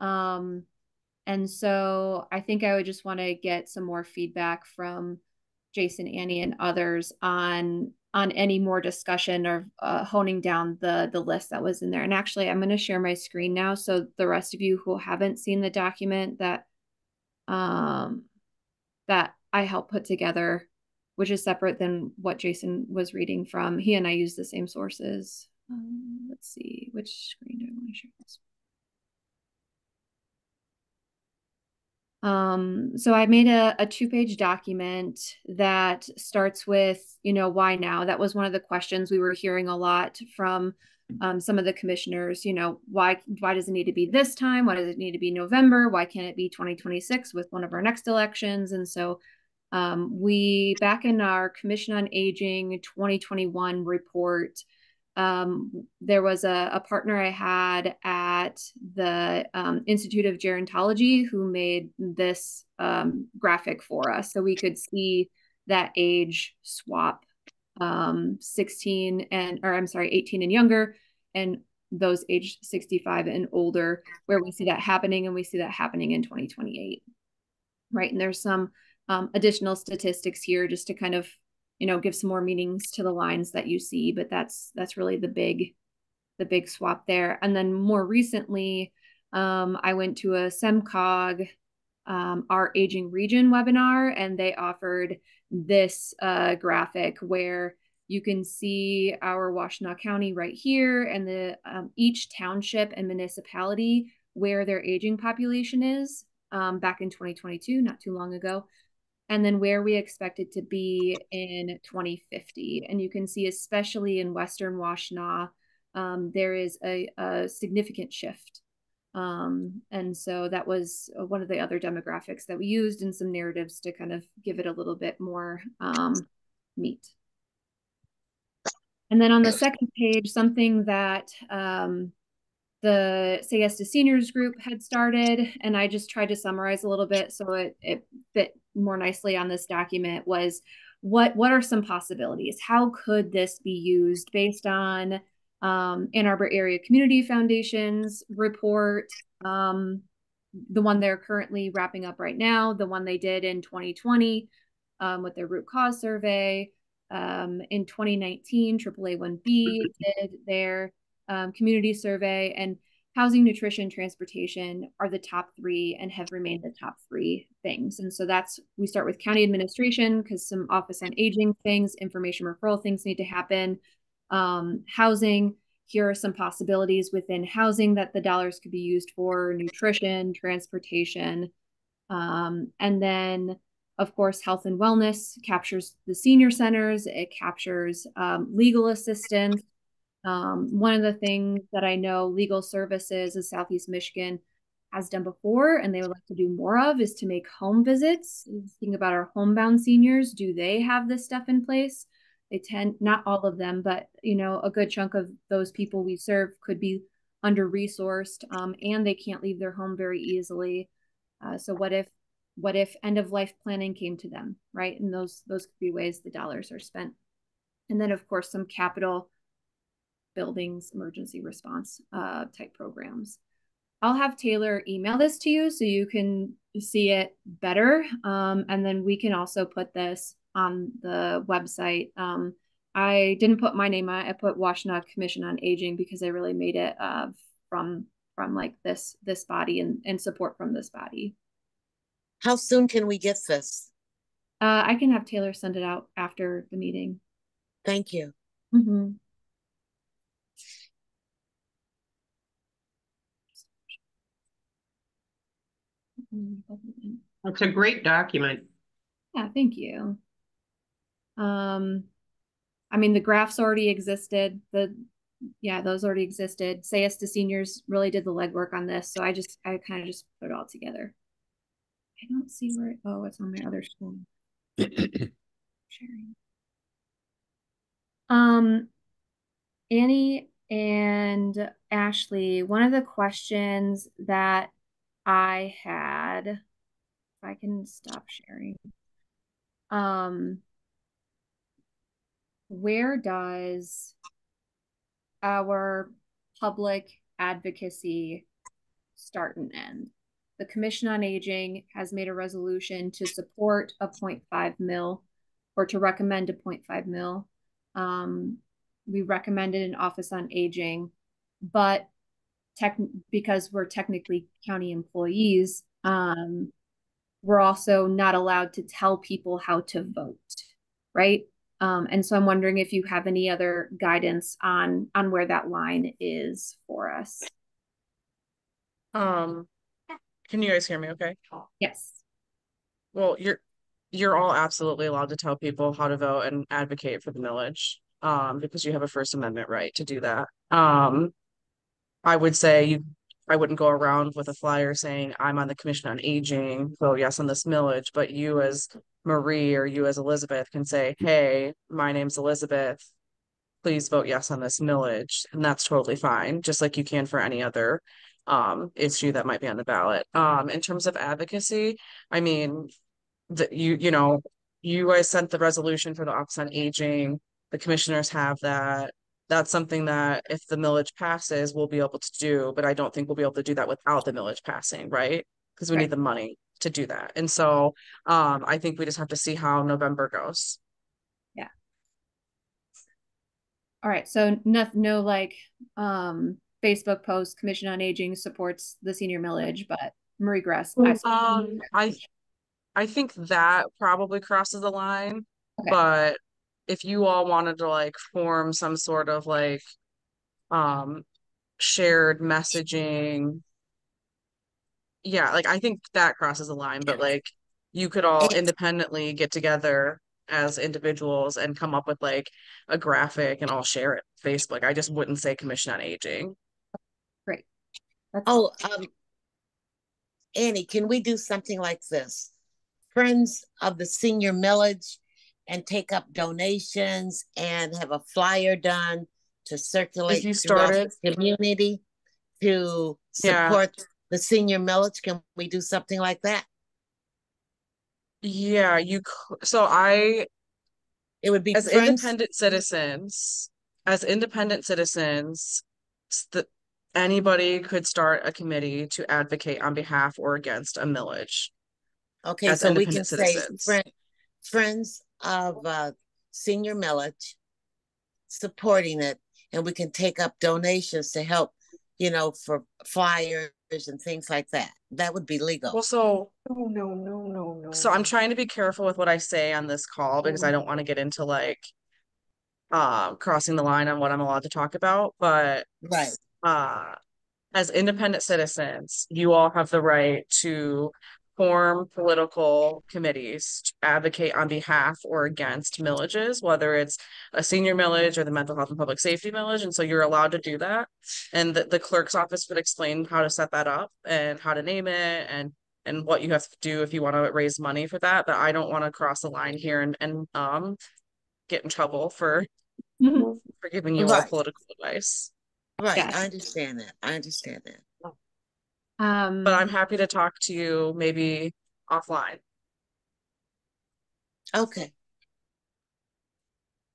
Um, and so i think i would just want to get some more feedback from jason annie and others on on any more discussion or uh, honing down the the list that was in there. And actually, I'm going to share my screen now, so the rest of you who haven't seen the document that um that I helped put together which is separate than what Jason was reading from. He and I use the same sources. Um, let's see, which screen do I want to share this? Um, so I made a, a two-page document that starts with, you know, why now? That was one of the questions we were hearing a lot from um, some of the commissioners, you know, why why does it need to be this time? Why does it need to be November? Why can't it be 2026 with one of our next elections? And so um, we back in our Commission on Aging 2021 report, um, there was a, a, partner I had at the um, Institute of Gerontology who made this um, graphic for us so we could see that age swap um, 16 and, or I'm sorry, 18 and younger, and those aged 65 and older, where we see that happening and we see that happening in 2028. Right. And there's some um, additional statistics here just to kind of you know give some more meanings to the lines that you see but that's that's really the big the big swap there. And then more recently um, i went to a semcog um, our aging region webinar and they offered this uh, graphic where you can see our Washtenaw County right here and the um, each township and municipality where their aging population is um, back in 2022, not too long ago and then where we expect it to be in 2050. And you can see, especially in Western Washtenaw, um, there is a, a significant shift. Um, and so that was one of the other demographics that we used in some narratives to kind of give it a little bit more um, meat. And then on the second page, something that um, the Say Yes to Seniors group had started, and I just tried to summarize a little bit so it, it fit more nicely on this document was what what are some possibilities? How could this be used based on um, Ann Arbor Area Community Foundation's report, um, the one they're currently wrapping up right now, the one they did in 2020 um, with their root cause survey. Um, in 2019, AAA1B did their um, community survey, and housing, nutrition, transportation are the top three and have remained the top three things. And so that's, we start with county administration because some office on aging things, information referral things need to happen. Um, housing, here are some possibilities within housing that the dollars could be used for nutrition, transportation. Um, and then, of course, health and wellness captures the senior centers, it captures um, legal assistance, um, one of the things that I know legal services of Southeast Michigan has done before and they would like to do more of is to make home visits. Think about our homebound seniors. Do they have this stuff in place? They tend, not all of them, but you know, a good chunk of those people we serve could be under resourced um, and they can't leave their home very easily. Uh, so what if what if end of life planning came to them, right? And those those could be ways the dollars are spent. And then of course some capital buildings emergency response uh, type programs. I'll have Taylor email this to you so you can see it better. Um, and then we can also put this on the website. Um, I didn't put my name on it. I put Washtenaw Commission on Aging because I really made it uh, from from like this this body and, and support from this body. How soon can we get this? Uh, I can have Taylor send it out after the meeting. Thank you. Mm -hmm. It's a great document. Yeah, thank you. Um, I mean, the graphs already existed. The yeah, those already existed. Say Yes to Seniors really did the legwork on this, so I just I kind of just put it all together. I don't see where. It, oh, it's on my other screen. Sharing. Um, Annie and Ashley, one of the questions that I had, if I can stop sharing, um, where does our public advocacy start and end? The Commission on Aging has made a resolution to support a 0.5 mil or to recommend a 0.5 mil. Um, we recommended an Office on Aging, but tech because we're technically county employees, um, we're also not allowed to tell people how to vote. right? Um, and so I'm wondering if you have any other guidance on on where that line is for us. Um, can you guys hear me okay? Yes. Well, you're you're all absolutely allowed to tell people how to vote and advocate for the millage, um, because you have a First Amendment right to do that. Um, I would say you, I wouldn't go around with a flyer saying, I'm on the Commission on Aging, vote yes on this millage, but you as Marie or you as Elizabeth can say, hey, my name's Elizabeth. Please vote yes on this millage. And that's totally fine, just like you can for any other um issue that might be on the ballot. Um, in terms of advocacy, I mean, that you, you know, you guys sent the resolution for the Office on Aging. The commissioners have that. That's something that if the millage passes, we'll be able to do, but I don't think we'll be able to do that without the millage passing, right? Because we Right. need the money to do that. And so um I think we just have to see how November goes. Yeah. All right. So no, no like um Facebook post Commission on Aging supports the senior millage, but Marie Gress. I- Um, I I think that probably crosses the line, Okay. but if you all wanted to like form some sort of like um shared messaging, yeah, like I think that crosses the line, but like you could all independently get together as individuals and come up with like a graphic and all share it Facebook. I just wouldn't say Commission on Aging. Great. Oh, um, Annie, can we do something like this? Friends of the senior millage and take up donations and have a flyer done to circulate you throughout the community to Yeah. support the senior millage. Can we do something like that? Yeah, you so I It would be as friends. independent citizens, as independent citizens, the, anybody could start a committee to advocate on behalf or against a millage. Okay, so we can independent say friend, friends of uh senior millage supporting it, and we can take up donations to help, you know, for flyers and things like that. That would be legal. Well, so No, no, no, no, no. so I'm trying to be careful with what I say on this call because I don't want to get into like uh crossing the line on what I'm allowed to talk about, but Right. uh as independent citizens, you all have the right to form political committees to advocate on behalf or against millages, whether it's a senior millage or the mental health and public safety millage. And so you're allowed to do that. And the, the clerk's office would explain how to set that up and how to name it and and what you have to do if you want to raise money for that. But I don't want to cross the line here and, and um get in trouble for for giving you all political advice. Right, Yes. I understand that. I understand that. Um, But I'm happy to talk to you maybe offline. Okay.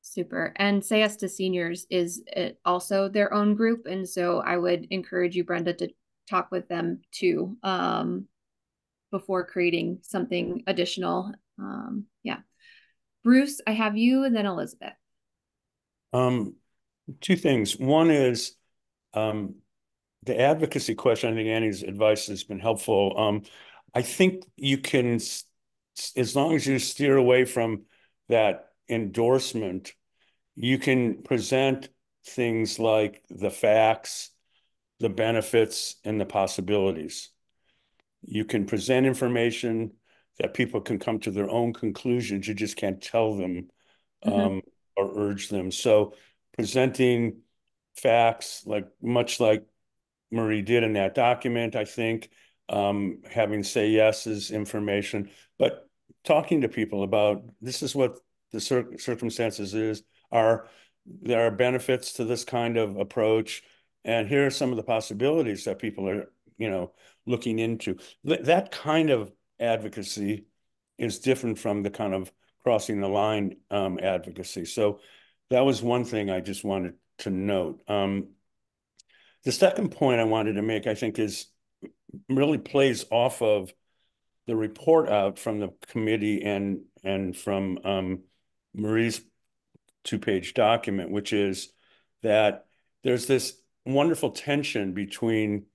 Super. And Say Yes to Seniors is also their own group. And so I would encourage you, Brenda, to talk with them too um, before creating something additional. Um, yeah. Bruce, I have you and then Elizabeth. Um, two things. One is um, the advocacy question. I think Annie's advice has been helpful. Um, I think you can, as long as you steer away from that endorsement, you can present things like the facts, the benefits, and the possibilities. You can present information that people can come to their own conclusions. You just can't tell them Mhm. um, or urge them. So presenting facts, like much like Marie did in that document, I think, um, having say yeses information, but talking to people about this is what the cir circumstances is, are there are benefits to this kind of approach, and here are some of the possibilities that people are, you know, looking into. Th that kind of advocacy is different from the kind of crossing the line um, advocacy. So that was one thing I just wanted to note. Um, the second point I wanted to make, I think, is really plays off of the report out from the committee and and from um, Marie's two-page document, which is that there's this wonderful tension between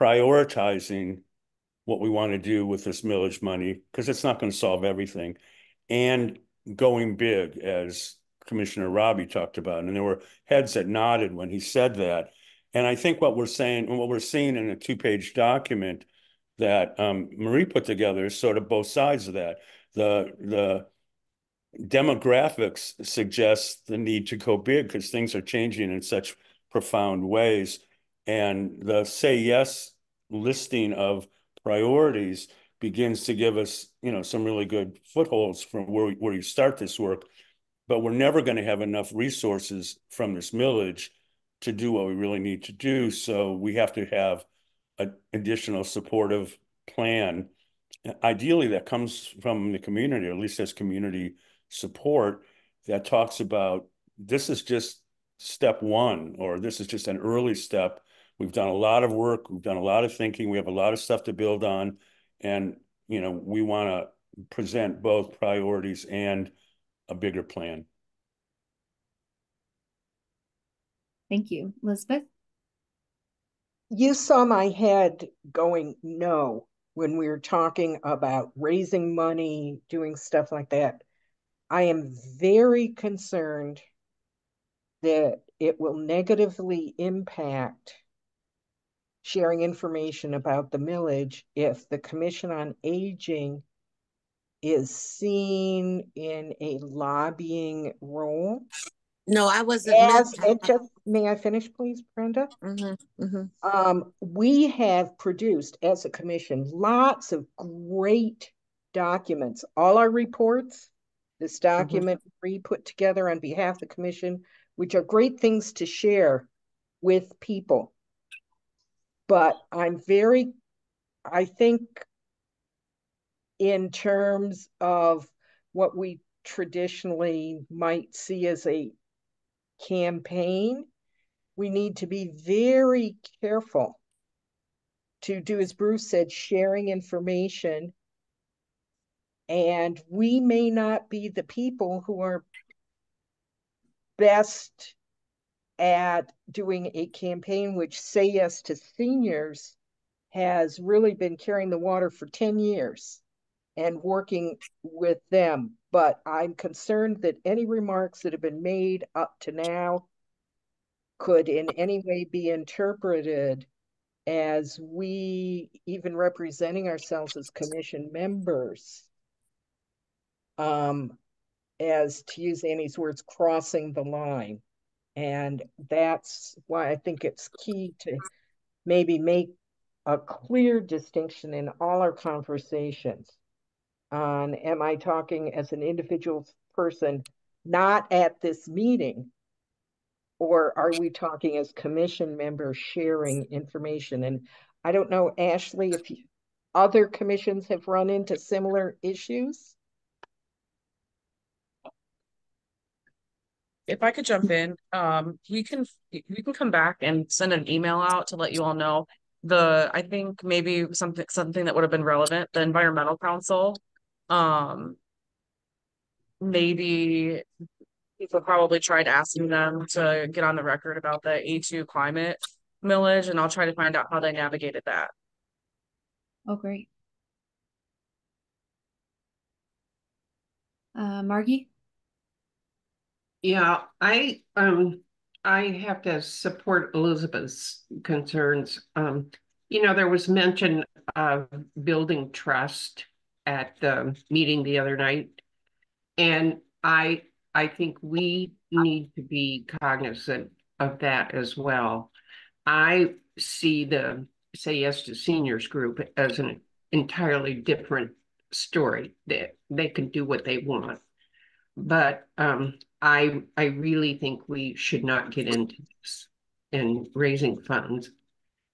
prioritizing what we want to do with this millage money, because it's not going to solve everything, and going big, as Commissioner Rabhi talked about, and there were heads that nodded when he said that. And I think what we're saying, and what we're seeing in a two-page document that um, Marie put together is sort of both sides of that. The the demographics suggest the need to go big because things are changing in such profound ways. And the say yes listing of priorities begins to give us, you know, some really good footholds from where, where you start this work. But we're never going to have enough resources from this millage to do what we really need to do. So we have to have an additional supportive plan. Ideally, that comes from the community, or at least as community support that talks about this is just step one, or this is just an early step. We've done a lot of work, we've done a lot of thinking, we have a lot of stuff to build on, and you know we want to present both priorities and a bigger plan. Thank you, Elizabeth. You saw my head going no when we were talking about raising money, doing stuff like that. I am very concerned that it will negatively impact sharing information about the millage if the Commission on Aging is seen in a lobbying role. No, I wasn't. As, and just, may I finish, please, Brenda? Mm-hmm, mm-hmm. Um, we have produced, as a commission, lots of great documents. All our reports, this document mm-hmm. we put together on behalf of the commission, which are great things to share with people. But I'm very, I think, in terms of what we traditionally might see as a campaign, we need to be very careful to do, as Bruce said, sharing information. And we may not be the people who are best at doing a campaign which Say Yes to Seniors has really been carrying the water for 10 years and working with them. But I'm concerned that any remarks that have been made up to now could in any way be interpreted as we, even representing ourselves as commission members, um, as to use Annie's words, crossing the line. And that's why I think it's key to maybe make a clear distinction in all our conversations on am I talking as an individual person not at this meeting? Or are we talking as commission members sharing information? And I don't know Ashley if you, other commissions have run into similar issues? If I could jump in, um, we can we can come back and send an email out to let you all know the I think maybe something something that would have been relevant. The environmental council, um, maybe people probably tried asking them to get on the record about the A2 climate millage, and I'll try to find out how they navigated that. Oh, great. Uh, Margie? Yeah, I um I have to support Elizabeth's concerns. Um, you know, there was mention of building trust at the meeting the other night. And I I think we need to be cognizant of that as well. I see the Say Yes to Seniors group as an entirely different story. That they, can do what they want. But um, I I really think we should not get into this in raising funds.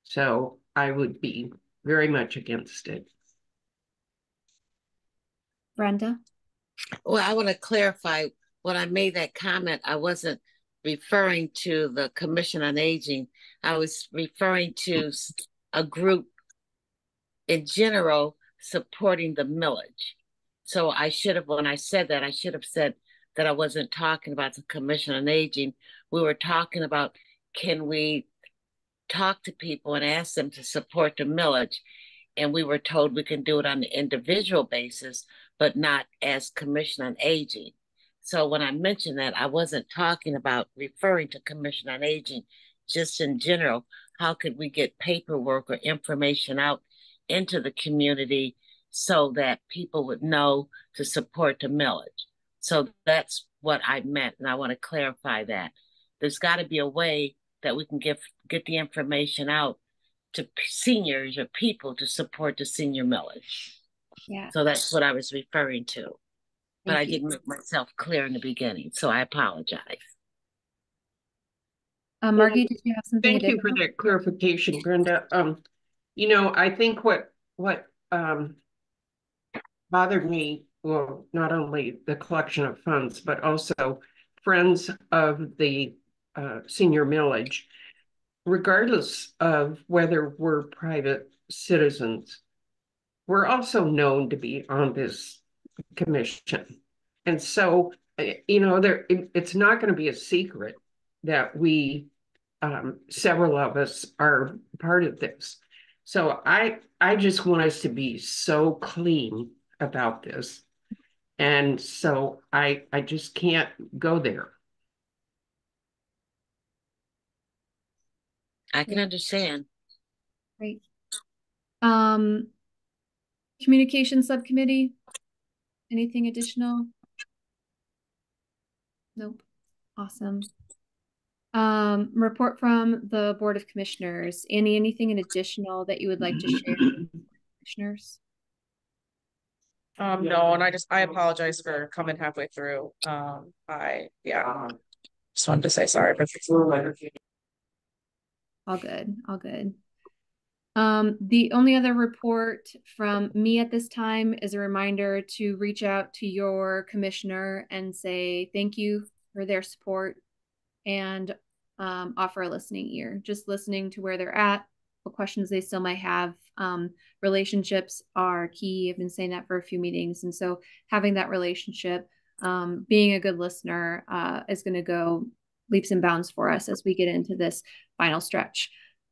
So I would be very much against it. Brenda? Well, I want to clarify when I made that comment, I wasn't referring to the Commission on Aging. I was referring to a group in general supporting the millage. So I should have, when I said that, I should have said that I wasn't talking about the Commission on Aging. We were talking about can we talk to people and ask them to support the millage? And we were told we can do it on an individual basis, but not as Commission on Aging. So when I mentioned that, I wasn't talking about referring to Commission on Aging, just in general. How could we get paperwork or information out into the community so that people would know to support the millage? So that's what I meant, and I want to clarify that. There's got to be a way that we can get get the information out to seniors or people to support the senior millage. Yeah. So that's what I was referring to. But Thank I you. didn't make myself clear in the beginning, so I apologize. Uh, Margie, did you have something? Thank you for that clarification, Brenda. Um, you know, I think what, what, um, bothered me, well, not only the collection of funds, but also friends of the, uh, senior millage, regardless of whether we're private citizens, we're also known to be on this commission. And so, eh, you know, there, it- it's not going to be a secret that we, um, several of us are part of this. So I, I just want us to be so clean about this. And so I, I just can't go there. I can understand. Great. Um, communication subcommittee, anything additional? Nope. Awesome. Um, report from the Board of Commissioners. Annie, anything in additional that you would like to share? with Commissioners? Um, no, and I just, I apologize for coming halfway through. Um, I, yeah. Just wanted to say sorry for. All good, all good. Um, the only other report from me at this time is a reminder to reach out to your commissioner and say thank you for their support and um, offer a listening ear, just listening to where they're at, what questions they still might have. Um, relationships are key. I've been saying that for a few meetings. And so having that relationship, um, being a good listener uh, is going to go leaps and bounds for us as we get into this final stretch.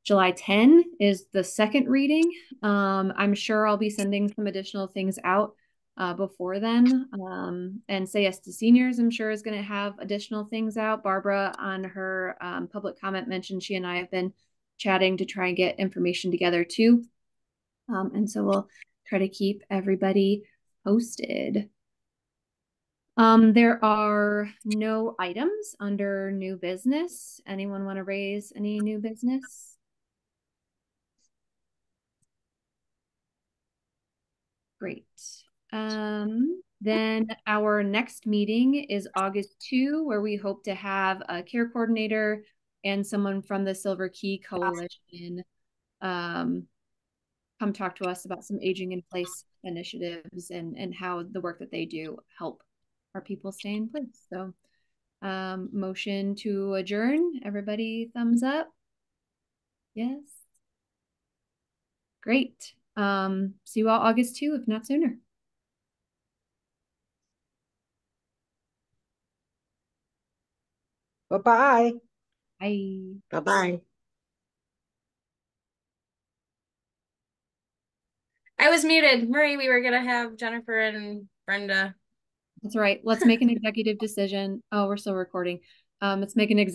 July 10 is the second reading. Um, I'm sure I'll be sending some additional things out uh, before then. Um, and Say Yes to Seniors, I'm sure, is going to have additional things out. Barbara, on her um, public comment, mentioned she and I have been chatting to try and get information together too. Um, and so we'll try to keep everybody posted. Um, there are no items under new business. Anyone want to raise any new business? Great. Um, then our next meeting is August 2, where we hope to have a care coordinator and someone from the Silver Key Coalition um, come talk to us about some aging in place initiatives and, and how the work that they do help our people stay in place. So um, motion to adjourn. Everybody thumbs up. Yes. Great. Um, see you all August 2, if not sooner. Bye-bye. Bye. Bye-bye. I was muted. Marie, we were gonna have Jennifer and Brenda. That's right. Let's make an executive decision. Oh, we're still recording. Um, let's make an executive